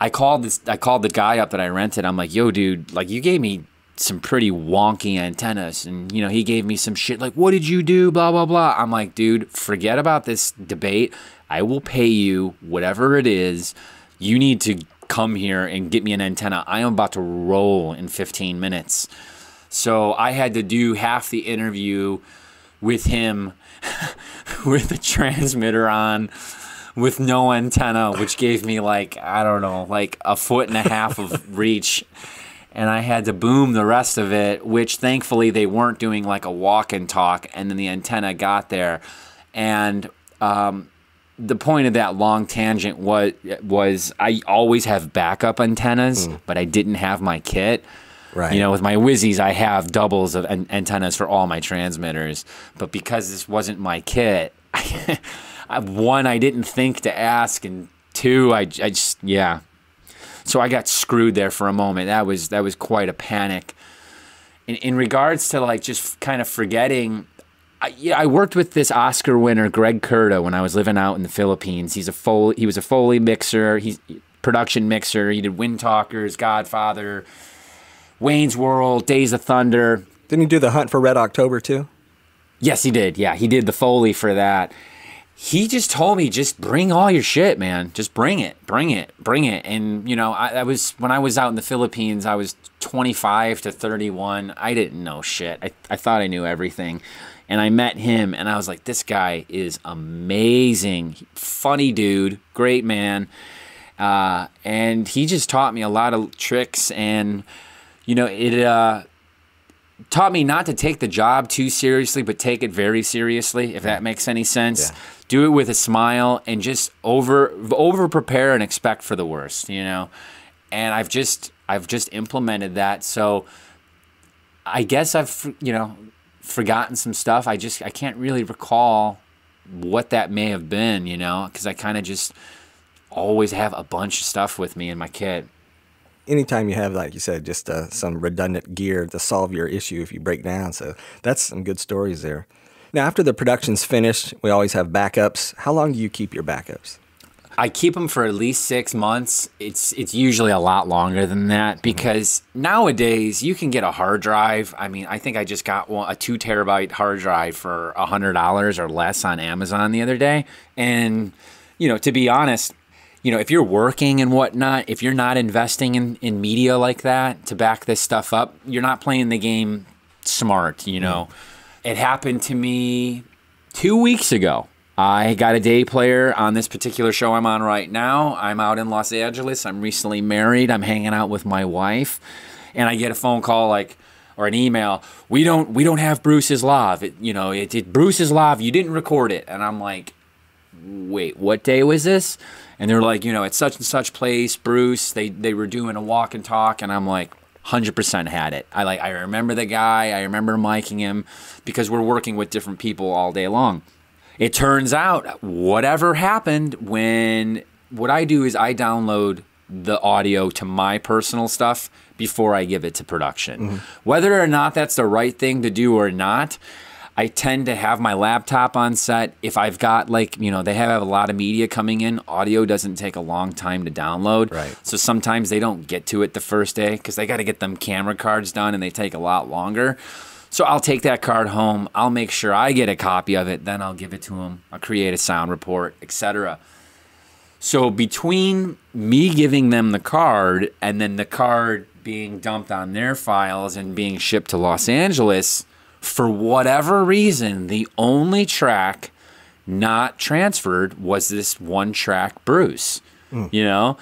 I called this. I called the guy up that I rented. I'm like, "Yo, dude, like you gave me some pretty wonky antennas, and you know he gave me some shit like, what did you do? Blah blah blah." I'm like, "Dude, forget about this debate. I will pay you whatever it is. You need to come here and get me an antenna. I am about to roll in 15 minutes." So I had to do half the interview with him with the transmitter on with no antenna, which gave me like, I don't know, like a foot and a half of reach. And I had to boom the rest of it, which thankfully they weren't doing like a walk and talk. And then the antenna got there. And um, the point of that long tangent was, was I always have backup antennas, mm. but I didn't have my kit. Right. You know, with my Wizzies, I have doubles of an- antennas for all my transmitters. But because this wasn't my kit, I, one, I didn't think to ask, and two, I, I just yeah. So I got screwed there for a moment. That was that was quite a panic. In, in regards to like just kind of forgetting, I, yeah, I worked with this Oscar winner Greg Curda when I was living out in the Philippines. He's a Foley, he was a Foley mixer. He's production mixer. He did Wind Talkers, Godfather, Wayne's World, Days of Thunder. Didn't he do the hunt for Red October too? Yes, he did. Yeah, he did the Foley for that. He just told me, just bring all your shit, man. Just bring it, bring it, bring it. And you know, I, I was when I was out in the Philippines, I was 25 to 31. I didn't know shit. I, I thought I knew everything. And I met him, and I was like, this guy is amazing, funny dude, great man. Uh, and he just taught me a lot of tricks, and you know, it. Uh, taught me not to take the job too seriously, but take it very seriously, if that makes any sense. Yeah. Do it with a smile and just over over prepare and expect for the worst, you know. And I've just I've just implemented that. So I guess I've you know forgotten some stuff. I just I can't really recall what that may have been, you know, because I kind of just always have a bunch of stuff with me in my kit. Anytime you have, like you said, just uh, some redundant gear to solve your issue if you break down. So that's some good stories there. Now, after the production's finished, we always have backups. How long do you keep your backups? I keep them for at least six months. It's it's usually a lot longer than that mm-hmm. because nowadays you can get a hard drive. I mean, I think I just got one, a two terabyte hard drive for a hundred dollars or less on Amazon the other day. And you know, to be honest, you know, if you're working and whatnot, if you're not investing in in media like that to back this stuff up, you're not playing the game smart. You mm-hmm. know, it happened to me two weeks ago. I got a day player on this particular show I'm on right now. I'm out in Los Angeles. I'm recently married. I'm hanging out with my wife, and I get a phone call like or an email. We don't we don't have Bruce's Lav. It, you know, it, it Bruce's Lav. You didn't record it, and I'm like, wait, what day was this? And they're like, you know, at such and such place, Bruce. They they were doing a walk and talk, and I'm like, hundred percent had it. I like I remember the guy. I remember miking him because we're working with different people all day long. It turns out whatever happened when what I do is I download the audio to my personal stuff before I give it to production. Mm-hmm. Whether or not that's the right thing to do or not, I tend to have my laptop on set. If I've got like, you know, they have a lot of media coming in, audio doesn't take a long time to download. Right. So sometimes they don't get to it the first day because they got to get them camera cards done and they take a lot longer. So I'll take that card home. I'll make sure I get a copy of it. Then I'll give it to them. I'll create a sound report, etc. So between me giving them the card and then the card being dumped on their files and being shipped to Los Angeles, For whatever reason, the only track not transferred was this one track Bruce. Hmm. You know?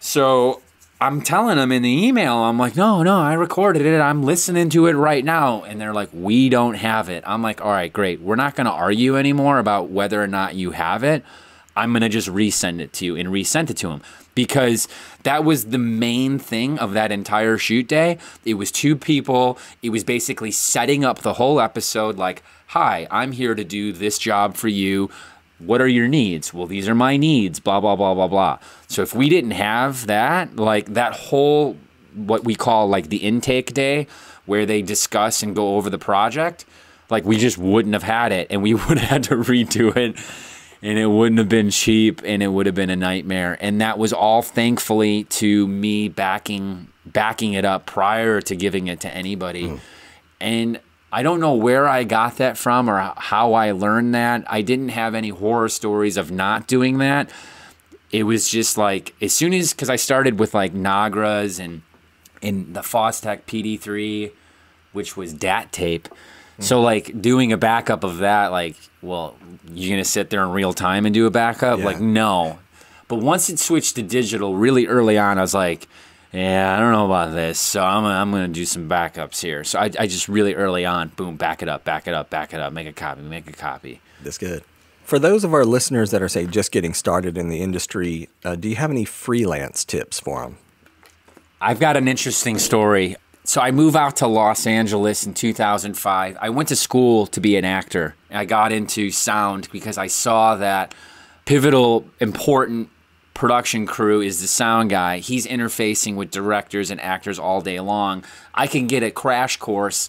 So I'm telling them in the email, I'm like, no, no, I recorded it. I'm listening to it right now. And they're like, we don't have it. I'm like, all right, great. We're not going to argue anymore about whether or not you have it. I'm going to just resend it to you and resend it to him because that was the main thing of that entire shoot day. It was two people. It was basically setting up the whole episode like, hi, I'm here to do this job for you what are your needs? Well, these are my needs, blah, blah, blah, blah, blah. So if we didn't have that, like that whole, what we call like the intake day, where they discuss and go over the project, like we just wouldn't have had it and we would have had to redo it and it wouldn't have been cheap and it would have been a nightmare. And that was all thankfully to me backing backing it up prior to giving it to anybody. Mm. And I don't know where I got that from or how I learned that. I didn't have any horror stories of not doing that. It was just like as soon as because I started with like Nagras and in the Fostex PD3, which was DAT tape. So mm-hmm. like doing a backup of that, like, well, you're gonna sit there in real time and do a backup? Yeah. Like, no. But once it switched to digital, really early on, I was like, yeah, I don't know about this. So I'm, I'm going to do some backups here. So I, I just really early on, boom, back it up, back it up, back it up, make a copy, make a copy. That's good. For those of our listeners that are, say, just getting started in the industry, uh, do you have any freelance tips for them? I've got an interesting story. So I move out to Los Angeles in 2005. I went to school to be an actor. I got into sound because I saw that pivotal, important production crew is the sound guy. He's interfacing with directors and actors all day long. I can get a crash course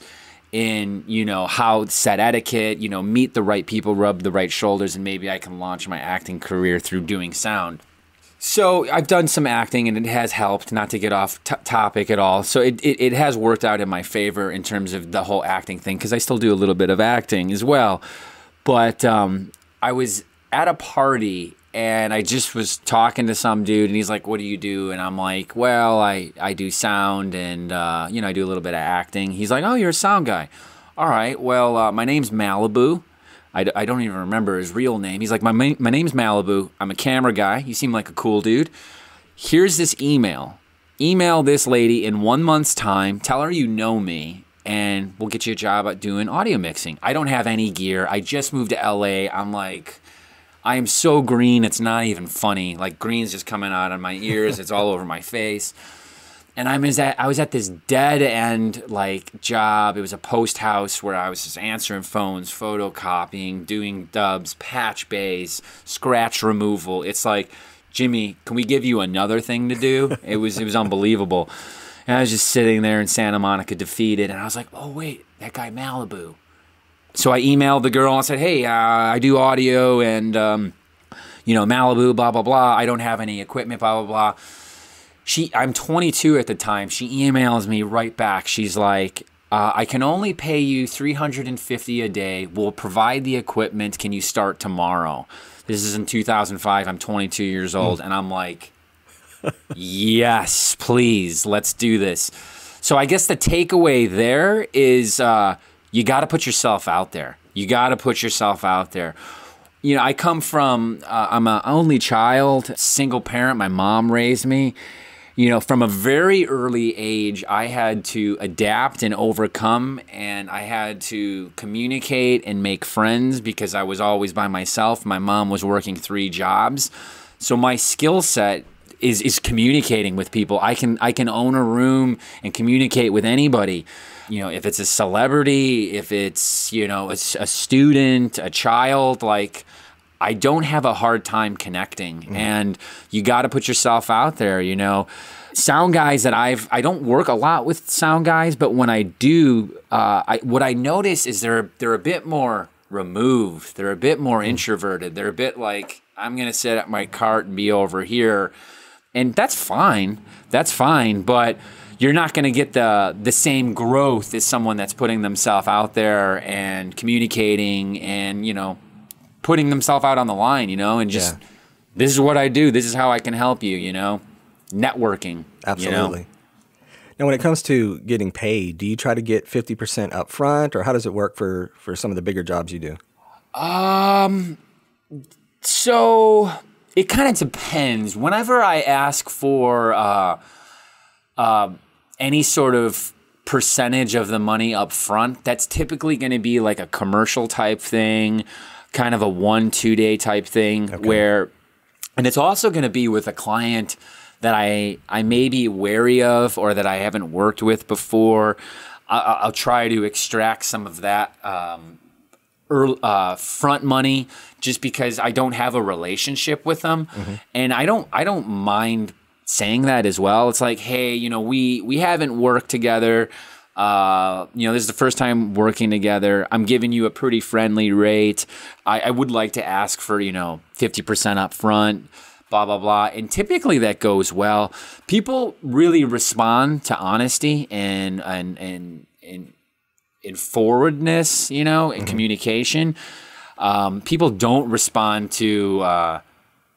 in, you know, how set etiquette, you know, meet the right people, rub the right shoulders, and maybe I can launch my acting career through doing sound. So I've done some acting and it has helped, not to get off topic at all. So it, it, it has worked out in my favor in terms of the whole acting thing because I still do a little bit of acting as well. But um, I was at a party and I just was talking to some dude and he's like, "What do you do?" And I'm like, "Well, I I do sound and uh, you know I do a little bit of acting." He's like, "Oh, you're a sound guy." All right. Well, uh, my name's Malibu. I, don't even remember his real name. He's like, my, my name's Malibu. I'm a camera guy. You seem like a cool dude. Here's this email. Email this lady in one month's time. Tell her you know me, and we'll get you a job at doing audio mixing. I don't have any gear. I just moved to LA. I'm like, I am so green. It's not even funny. Like green's just coming out of my ears. it's all over my face and I was at I was at this dead end like job. It was a post house where I was just answering phones, photocopying, doing dubs, patch bays, scratch removal. It's like, Jimmy, can we give you another thing to do? It was it was unbelievable. And I was just sitting there in Santa Monica, defeated, and I was like, oh wait, that guy Malibu. So I emailed the girl and said, hey, uh, I do audio and um, you know Malibu, blah blah blah. I don't have any equipment, blah blah blah she I'm 22 at the time. She emails me right back. She's like, uh, I can only pay you 350 a day. We'll provide the equipment. Can you start tomorrow? This is in 2005. I'm 22 years old, and I'm like, yes, please, let's do this. So I guess the takeaway there is uh, you got to put yourself out there. You got to put yourself out there you know, I come from, uh, I'm an only child, single parent. My mom raised me. You know, from a very early age, I had to adapt and overcome, and I had to communicate and make friends because I was always by myself. My mom was working three jobs. So my skill set is, is communicating with people. I can I can own a room and communicate with anybody you know, if it's a celebrity, if it's, you know, a, a student, a child, like I don't have a hard time connecting. Mm-hmm. And you got to put yourself out there, you know. Sound guys that I've, I don't work a lot with sound guys, but when I do, uh, I, what I notice is they're, they're a bit more removed. They're a bit more mm-hmm. introverted. They're a bit like, I'm going to set up my cart and be over here. And that's fine. That's fine. But, you're not going to get the the same growth as someone that's putting themselves out there and communicating and you know putting themselves out on the line you know and just yeah. this is what I do this is how I can help you you know networking absolutely you know? Now, when it comes to getting paid, do you try to get 50% up front or how does it work for, for some of the bigger jobs you do? Um, so it kind of depends. Whenever I ask for uh, uh, any sort of percentage of the money up front, that's typically going to be like a commercial type thing, kind of a one, two day type thing okay. where, and it's also going to be with a client that I, I may be wary of or that I haven't worked with before. I, will try to extract some of that um, early, uh, front money just because I don't have a relationship with them, mm-hmm. and I don't I don't mind saying that as well. It's like, hey, you know, we we haven't worked together. Uh, you know, this is the first time working together. I'm giving you a pretty friendly rate. I, I would like to ask for, you know, 50% up front, blah, blah, blah. And typically that goes well. People really respond to honesty and, and, and, and in forwardness, you know, in mm-hmm. communication. Um, people don't respond to, uh,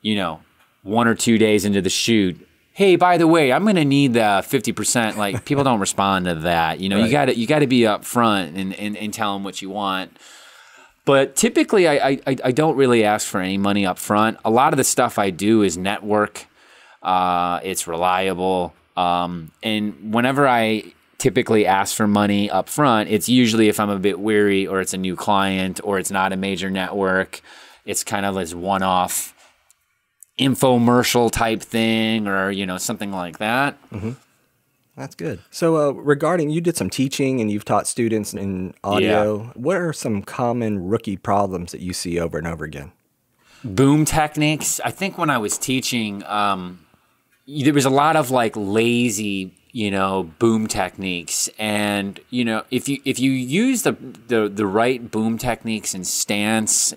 you know, one or two days into the shoot. Hey, by the way, I'm going to need the fifty percent. Like people don't respond to that. You know, right. you got to you got to be upfront and, and and tell them what you want. But typically, I, I I don't really ask for any money up front. A lot of the stuff I do is network. Uh, it's reliable. Um, and whenever I typically ask for money up front, it's usually if I'm a bit weary or it's a new client or it's not a major network. It's kind of this one off infomercial type thing or, you know, something like that. Mm-hmm. That's good. So, uh, regarding you did some teaching and you've taught students in audio. Yeah. What are some common rookie problems that you see over and over again? Boom techniques. I think when I was teaching, um, there was a lot of like lazy you know boom techniques and you know if you if you use the the, the right boom techniques and stance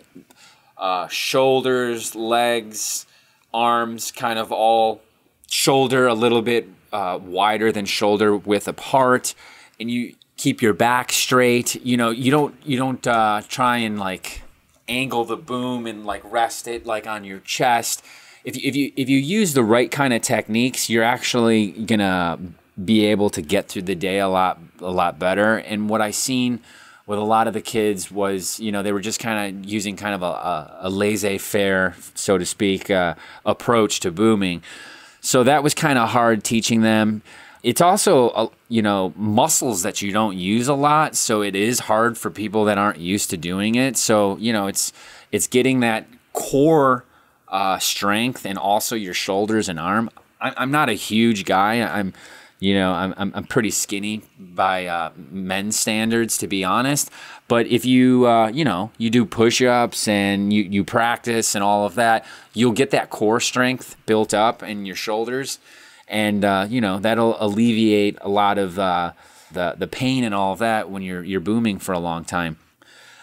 uh, shoulders legs arms kind of all shoulder a little bit uh, wider than shoulder width apart and you keep your back straight you know you don't you don't uh, try and like angle the boom and like rest it like on your chest if you, if you if you use the right kind of techniques, you're actually gonna be able to get through the day a lot a lot better. And what I seen with a lot of the kids was, you know, they were just kind of using kind of a, a, a laissez-faire, so to speak, uh, approach to booming. So that was kind of hard teaching them. It's also, uh, you know, muscles that you don't use a lot, so it is hard for people that aren't used to doing it. So you know, it's it's getting that core uh, strength and also your shoulders and arm. I, I'm not a huge guy. I'm you know, I'm, I'm, I'm pretty skinny by uh, men's standards, to be honest. But if you, uh, you know, you do push ups and you, you practice and all of that, you'll get that core strength built up in your shoulders. And, uh, you know, that'll alleviate a lot of uh, the, the pain and all of that when you're, you're booming for a long time.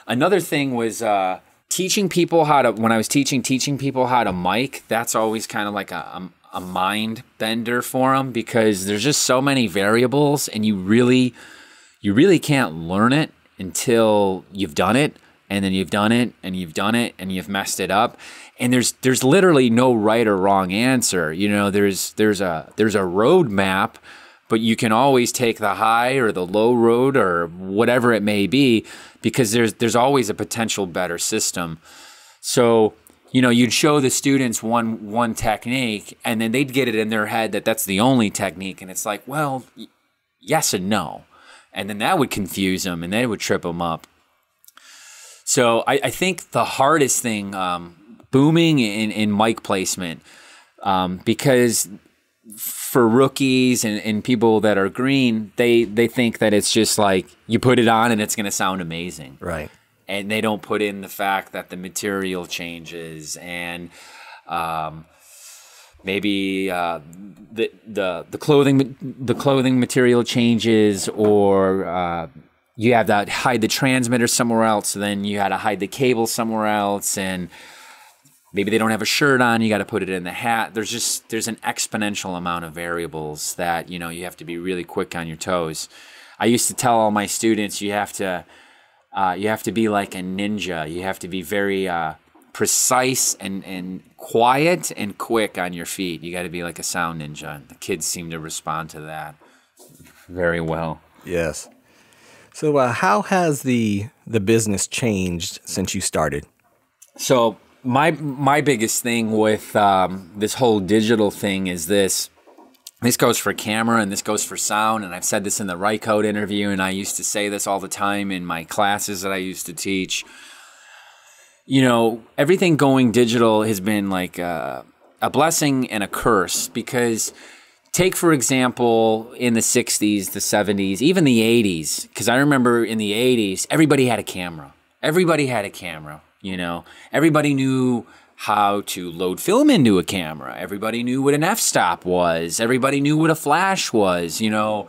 Another thing was uh, teaching people how to, when I was teaching, teaching people how to mic, that's always kind of like a, a mind bender for them because there's just so many variables and you really you really can't learn it until you've done it and then you've done it and you've done it and you've messed it up. And there's there's literally no right or wrong answer. You know there's there's a there's a roadmap but you can always take the high or the low road or whatever it may be because there's there's always a potential better system. So you know, you'd show the students one one technique, and then they'd get it in their head that that's the only technique, and it's like, well, y- yes and no, and then that would confuse them, and they would trip them up. So I, I think the hardest thing, um, booming in, in mic placement, um, because for rookies and, and people that are green, they they think that it's just like you put it on and it's going to sound amazing, right? And they don't put in the fact that the material changes and um, maybe uh, the the the clothing the clothing material changes or uh, you have to hide the transmitter somewhere else so then you had to hide the cable somewhere else and maybe they don't have a shirt on you got to put it in the hat. There's just there's an exponential amount of variables that you know you have to be really quick on your toes. I used to tell all my students you have to uh, you have to be like a ninja. You have to be very uh, precise and, and quiet and quick on your feet. You got to be like a sound ninja. The kids seem to respond to that. very well. Yes. So, uh, how has the the business changed since you started? So my my biggest thing with um, this whole digital thing is this. This goes for camera and this goes for sound, and I've said this in the Rycote interview, and I used to say this all the time in my classes that I used to teach. You know, everything going digital has been like a, a blessing and a curse because take for example in the 60s the 70s even the 80s because i remember in the 80s everybody had a camera everybody had a camera you know everybody knew how to load film into a camera everybody knew what an f-stop was everybody knew what a flash was you know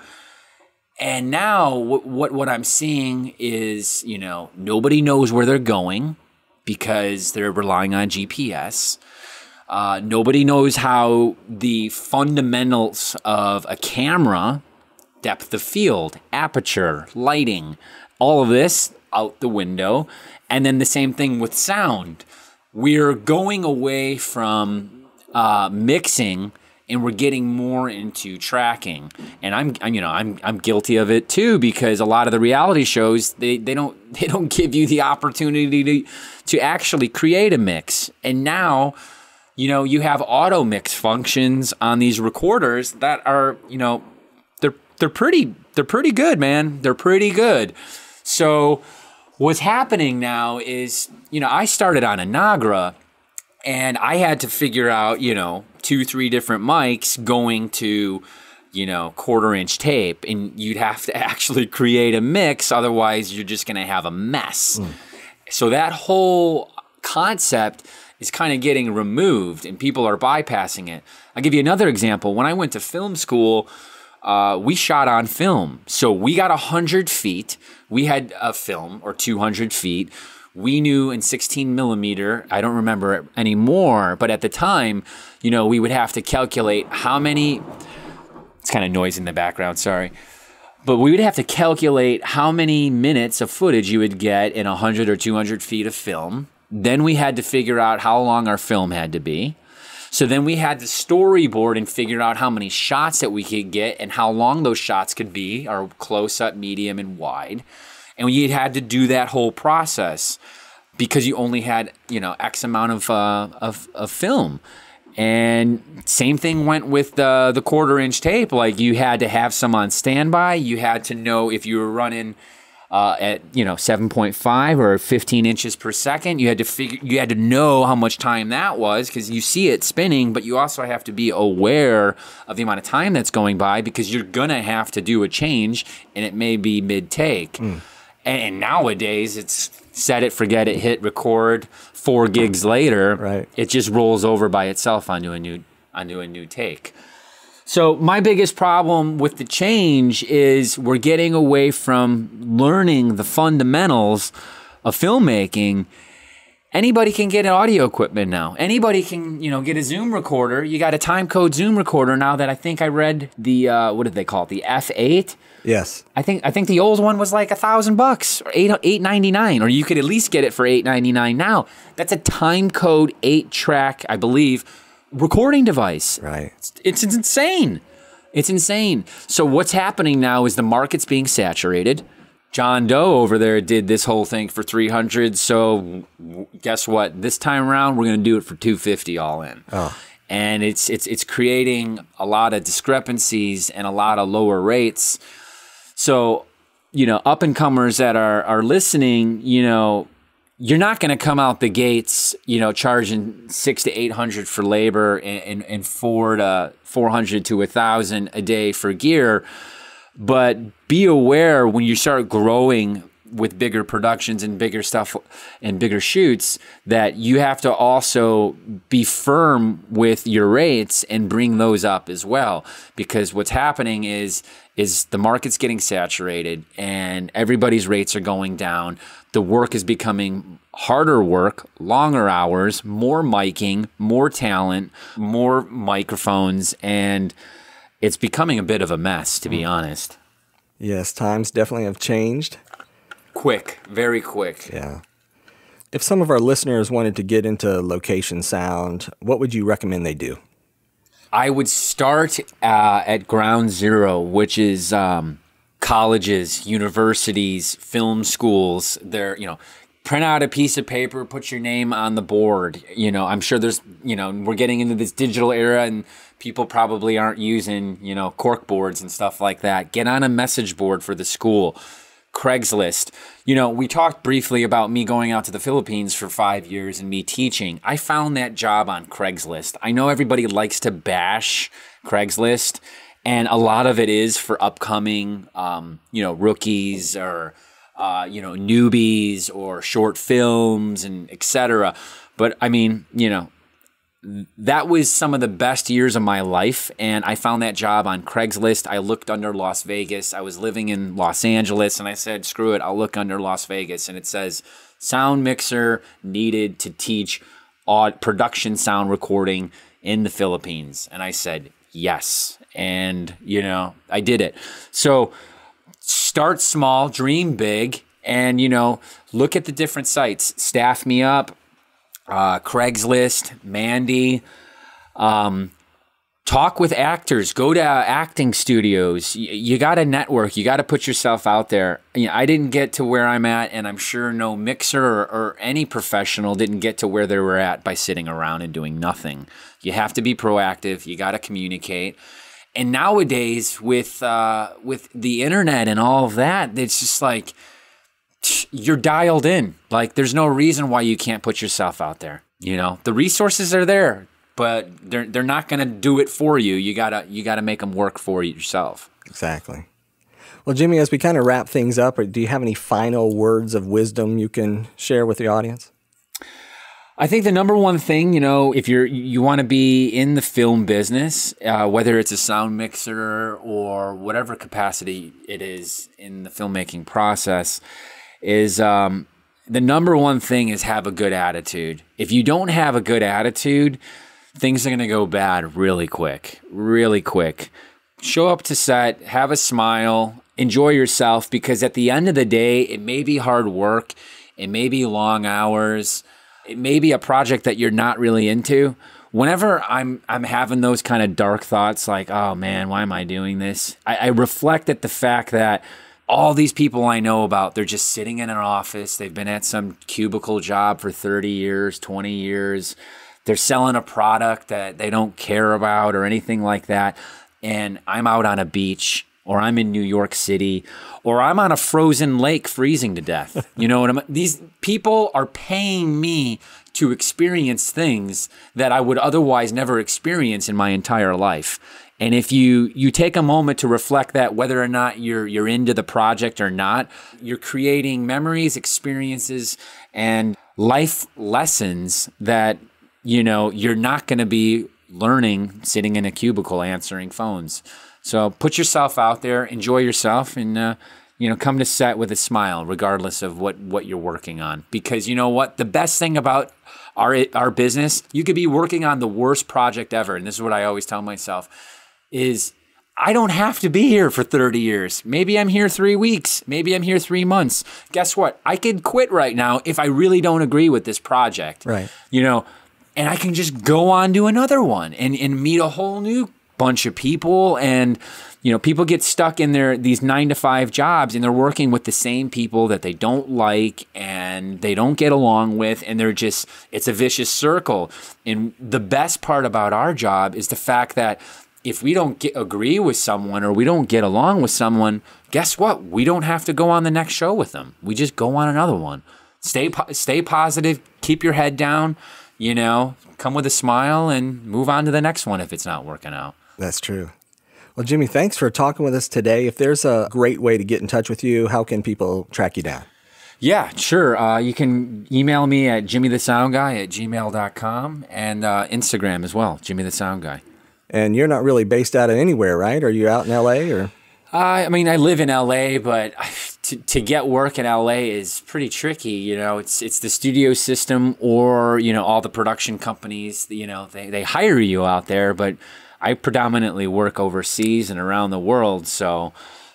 and now what, what what i'm seeing is you know nobody knows where they're going because they're relying on gps uh, nobody knows how the fundamentals of a camera, depth of field, aperture, lighting, all of this out the window. And then the same thing with sound. We're going away from uh, mixing and we're getting more into tracking. And I'm, I'm, you know, I'm, I'm guilty of it too because a lot of the reality shows they, they don't they don't give you the opportunity to to actually create a mix. And now you know, you have auto mix functions on these recorders that are, you know, they're they're pretty they're pretty good, man. They're pretty good. So what's happening now is, you know, I started on a Nagra and I had to figure out, you know, two, three different mics going to, you know, quarter inch tape. And you'd have to actually create a mix, otherwise you're just gonna have a mess. Mm. So that whole concept is kind of getting removed and people are bypassing it. I'll give you another example. When I went to film school, uh, we shot on film. So we got 100 feet. We had a film or 200 feet. We knew in 16 millimeter, I don't remember anymore, but at the time, you know, we would have to calculate how many, it's kind of noise in the background, sorry. But we would have to calculate how many minutes of footage you would get in 100 or 200 feet of film then we had to figure out how long our film had to be. So then we had to storyboard and figure out how many shots that we could get and how long those shots could be, our close up, medium, and wide. And we had to do that whole process because you only had, you know, X amount of, uh, of, of film. And same thing went with the, the quarter inch tape. Like you had to have some on standby. You had to know if you were running – uh, at you know 7.5 or 15 inches per second. You had to figure, you had to know how much time that was because you see it spinning, but you also have to be aware of the amount of time that's going by because you're gonna have to do a change, and it may be mid take. Mm. And nowadays, it's set it, forget it, hit record. Four gigs later, right. it just rolls over by itself onto a new onto a new take. So my biggest problem with the change is we're getting away from learning the fundamentals of filmmaking. Anybody can get an audio equipment now. Anybody can, you know, get a Zoom recorder. You got a time code Zoom recorder now that I think I read the uh, what did they call it? The F8. Yes. I think I think the old one was like a thousand bucks or eight eight ninety nine, or you could at least get it for eight ninety nine now. That's a time code eight track, I believe recording device. Right. It's, it's, it's insane. It's insane. So what's happening now is the market's being saturated. John Doe over there did this whole thing for 300. So guess what? This time around, we're going to do it for 250 all in. Oh. And it's it's it's creating a lot of discrepancies and a lot of lower rates. So, you know, up and comers that are are listening, you know, you're not going to come out the gates, you know, charging six to eight hundred for labor and, and, and four to four hundred to a thousand a day for gear. But be aware when you start growing with bigger productions and bigger stuff and bigger shoots that you have to also be firm with your rates and bring those up as well because what's happening is is the market's getting saturated and everybody's rates are going down the work is becoming harder work longer hours more miking more talent more microphones and it's becoming a bit of a mess to be hmm. honest yes times definitely have changed quick, very quick. Yeah. If some of our listeners wanted to get into location sound, what would you recommend they do? I would start uh, at ground zero, which is um, colleges, universities, film schools. They're, you know, print out a piece of paper, put your name on the board. You know, I'm sure there's, you know, we're getting into this digital era and people probably aren't using, you know, cork boards and stuff like that. Get on a message board for the school. Craigslist. You know, we talked briefly about me going out to the Philippines for five years and me teaching. I found that job on Craigslist. I know everybody likes to bash Craigslist, and a lot of it is for upcoming, um, you know, rookies or, uh, you know, newbies or short films and etc. But I mean, you know, that was some of the best years of my life. And I found that job on Craigslist. I looked under Las Vegas. I was living in Los Angeles and I said, screw it, I'll look under Las Vegas. And it says, sound mixer needed to teach production sound recording in the Philippines. And I said, yes. And, you know, I did it. So start small, dream big. And, you know, look at the different sites, staff me up, uh, Craigslist, Mandy. Um, talk with actors. Go to acting studios. You, you got to network. You got to put yourself out there. You know, I didn't get to where I'm at, and I'm sure no mixer or, or any professional didn't get to where they were at by sitting around and doing nothing. You have to be proactive. You got to communicate. And nowadays, with uh, with the internet and all of that, it's just like you're dialed in. Like there's no reason why you can't put yourself out there. You know, the resources are there, but they're they're not going to do it for you. You gotta you gotta make them work for yourself. Exactly. Well, Jimmy, as we kind of wrap things up, do you have any final words of wisdom you can share with the audience? I think the number one thing, you know, if you're you want to be in the film business, uh, whether it's a sound mixer or whatever capacity it is in the filmmaking process, is um, the number one thing is have a good attitude. If you don't have a good attitude, things are going to go bad really quick, really quick. Show up to set, have a smile, enjoy yourself because at the end of the day, it may be hard work, it may be long hours, it may be a project that you're not really into. Whenever I'm I'm having those kind of dark thoughts like, oh man, why am I doing this? I, I reflect at the fact that all these people I know about, they're just sitting in an office. They've been at some cubicle job for 30 years, 20 years. They're selling a product that they don't care about or anything like that. And I'm out on a beach or I'm in New York City or I'm on a frozen lake freezing to death. You know what I'm these people are paying me to experience things that I would otherwise never experience in my entire life. And if you you take a moment to reflect that whether or not you're you're into the project or not, you're creating memories, experiences and life lessons that you know you're not going to be learning sitting in a cubicle answering phones. So put yourself out there, enjoy yourself and uh, you know, come to set with a smile regardless of what what you're working on because you know what? The best thing about our our business, you could be working on the worst project ever and this is what I always tell myself is I don't have to be here for 30 years. Maybe I'm here three weeks. Maybe I'm here three months. Guess what? I could quit right now if I really don't agree with this project. Right. You know, and I can just go on to another one and, and meet a whole new bunch of people. And, you know, people get stuck in their these nine to five jobs and they're working with the same people that they don't like and they don't get along with. And they're just, it's a vicious circle. And the best part about our job is the fact that if we don't get, agree with someone or we don't get along with someone, guess what? We don't have to go on the next show with them. We just go on another one. Stay stay positive, keep your head down, you know, come with a smile and move on to the next one if it's not working out. That's true. Well, Jimmy, thanks for talking with us today. If there's a great way to get in touch with you, how can people track you down? Yeah, sure. Uh, you can email me at jimmythesoundguy at gmail.com and uh, Instagram as well, Jimmy the Sound Guy. And you're not really based out of anywhere, right? Are you out in LA or? Uh, I mean, I live in LA, but to, to get work in LA is pretty tricky. You know, it's it's the studio system or you know all the production companies. You know, they they hire you out there, but I predominantly work overseas and around the world. So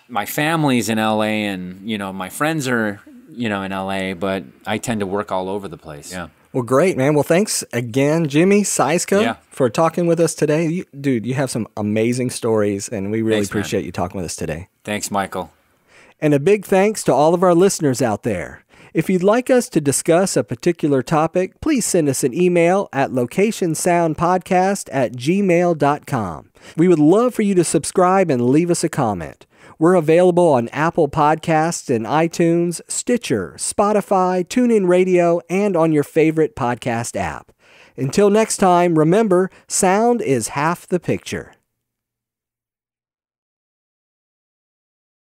my family's in LA, and you know my friends are you know in LA, but I tend to work all over the place. Yeah. Well, great, man. Well, thanks again, Jimmy Sieczka, Yeah. for talking with us today. You, dude, you have some amazing stories, and we really Thanks, man. appreciate you talking with us today. Thanks, Michael. And a big thanks to all of our listeners out there. If you'd like us to discuss a particular topic, please send us an email at locationsoundpodcast at gmail.com. We would love for you to subscribe and leave us a comment. We're available on Apple Podcasts and iTunes, Stitcher, Spotify, TuneIn Radio, and on your favorite podcast app. Until next time, remember, sound is half the picture.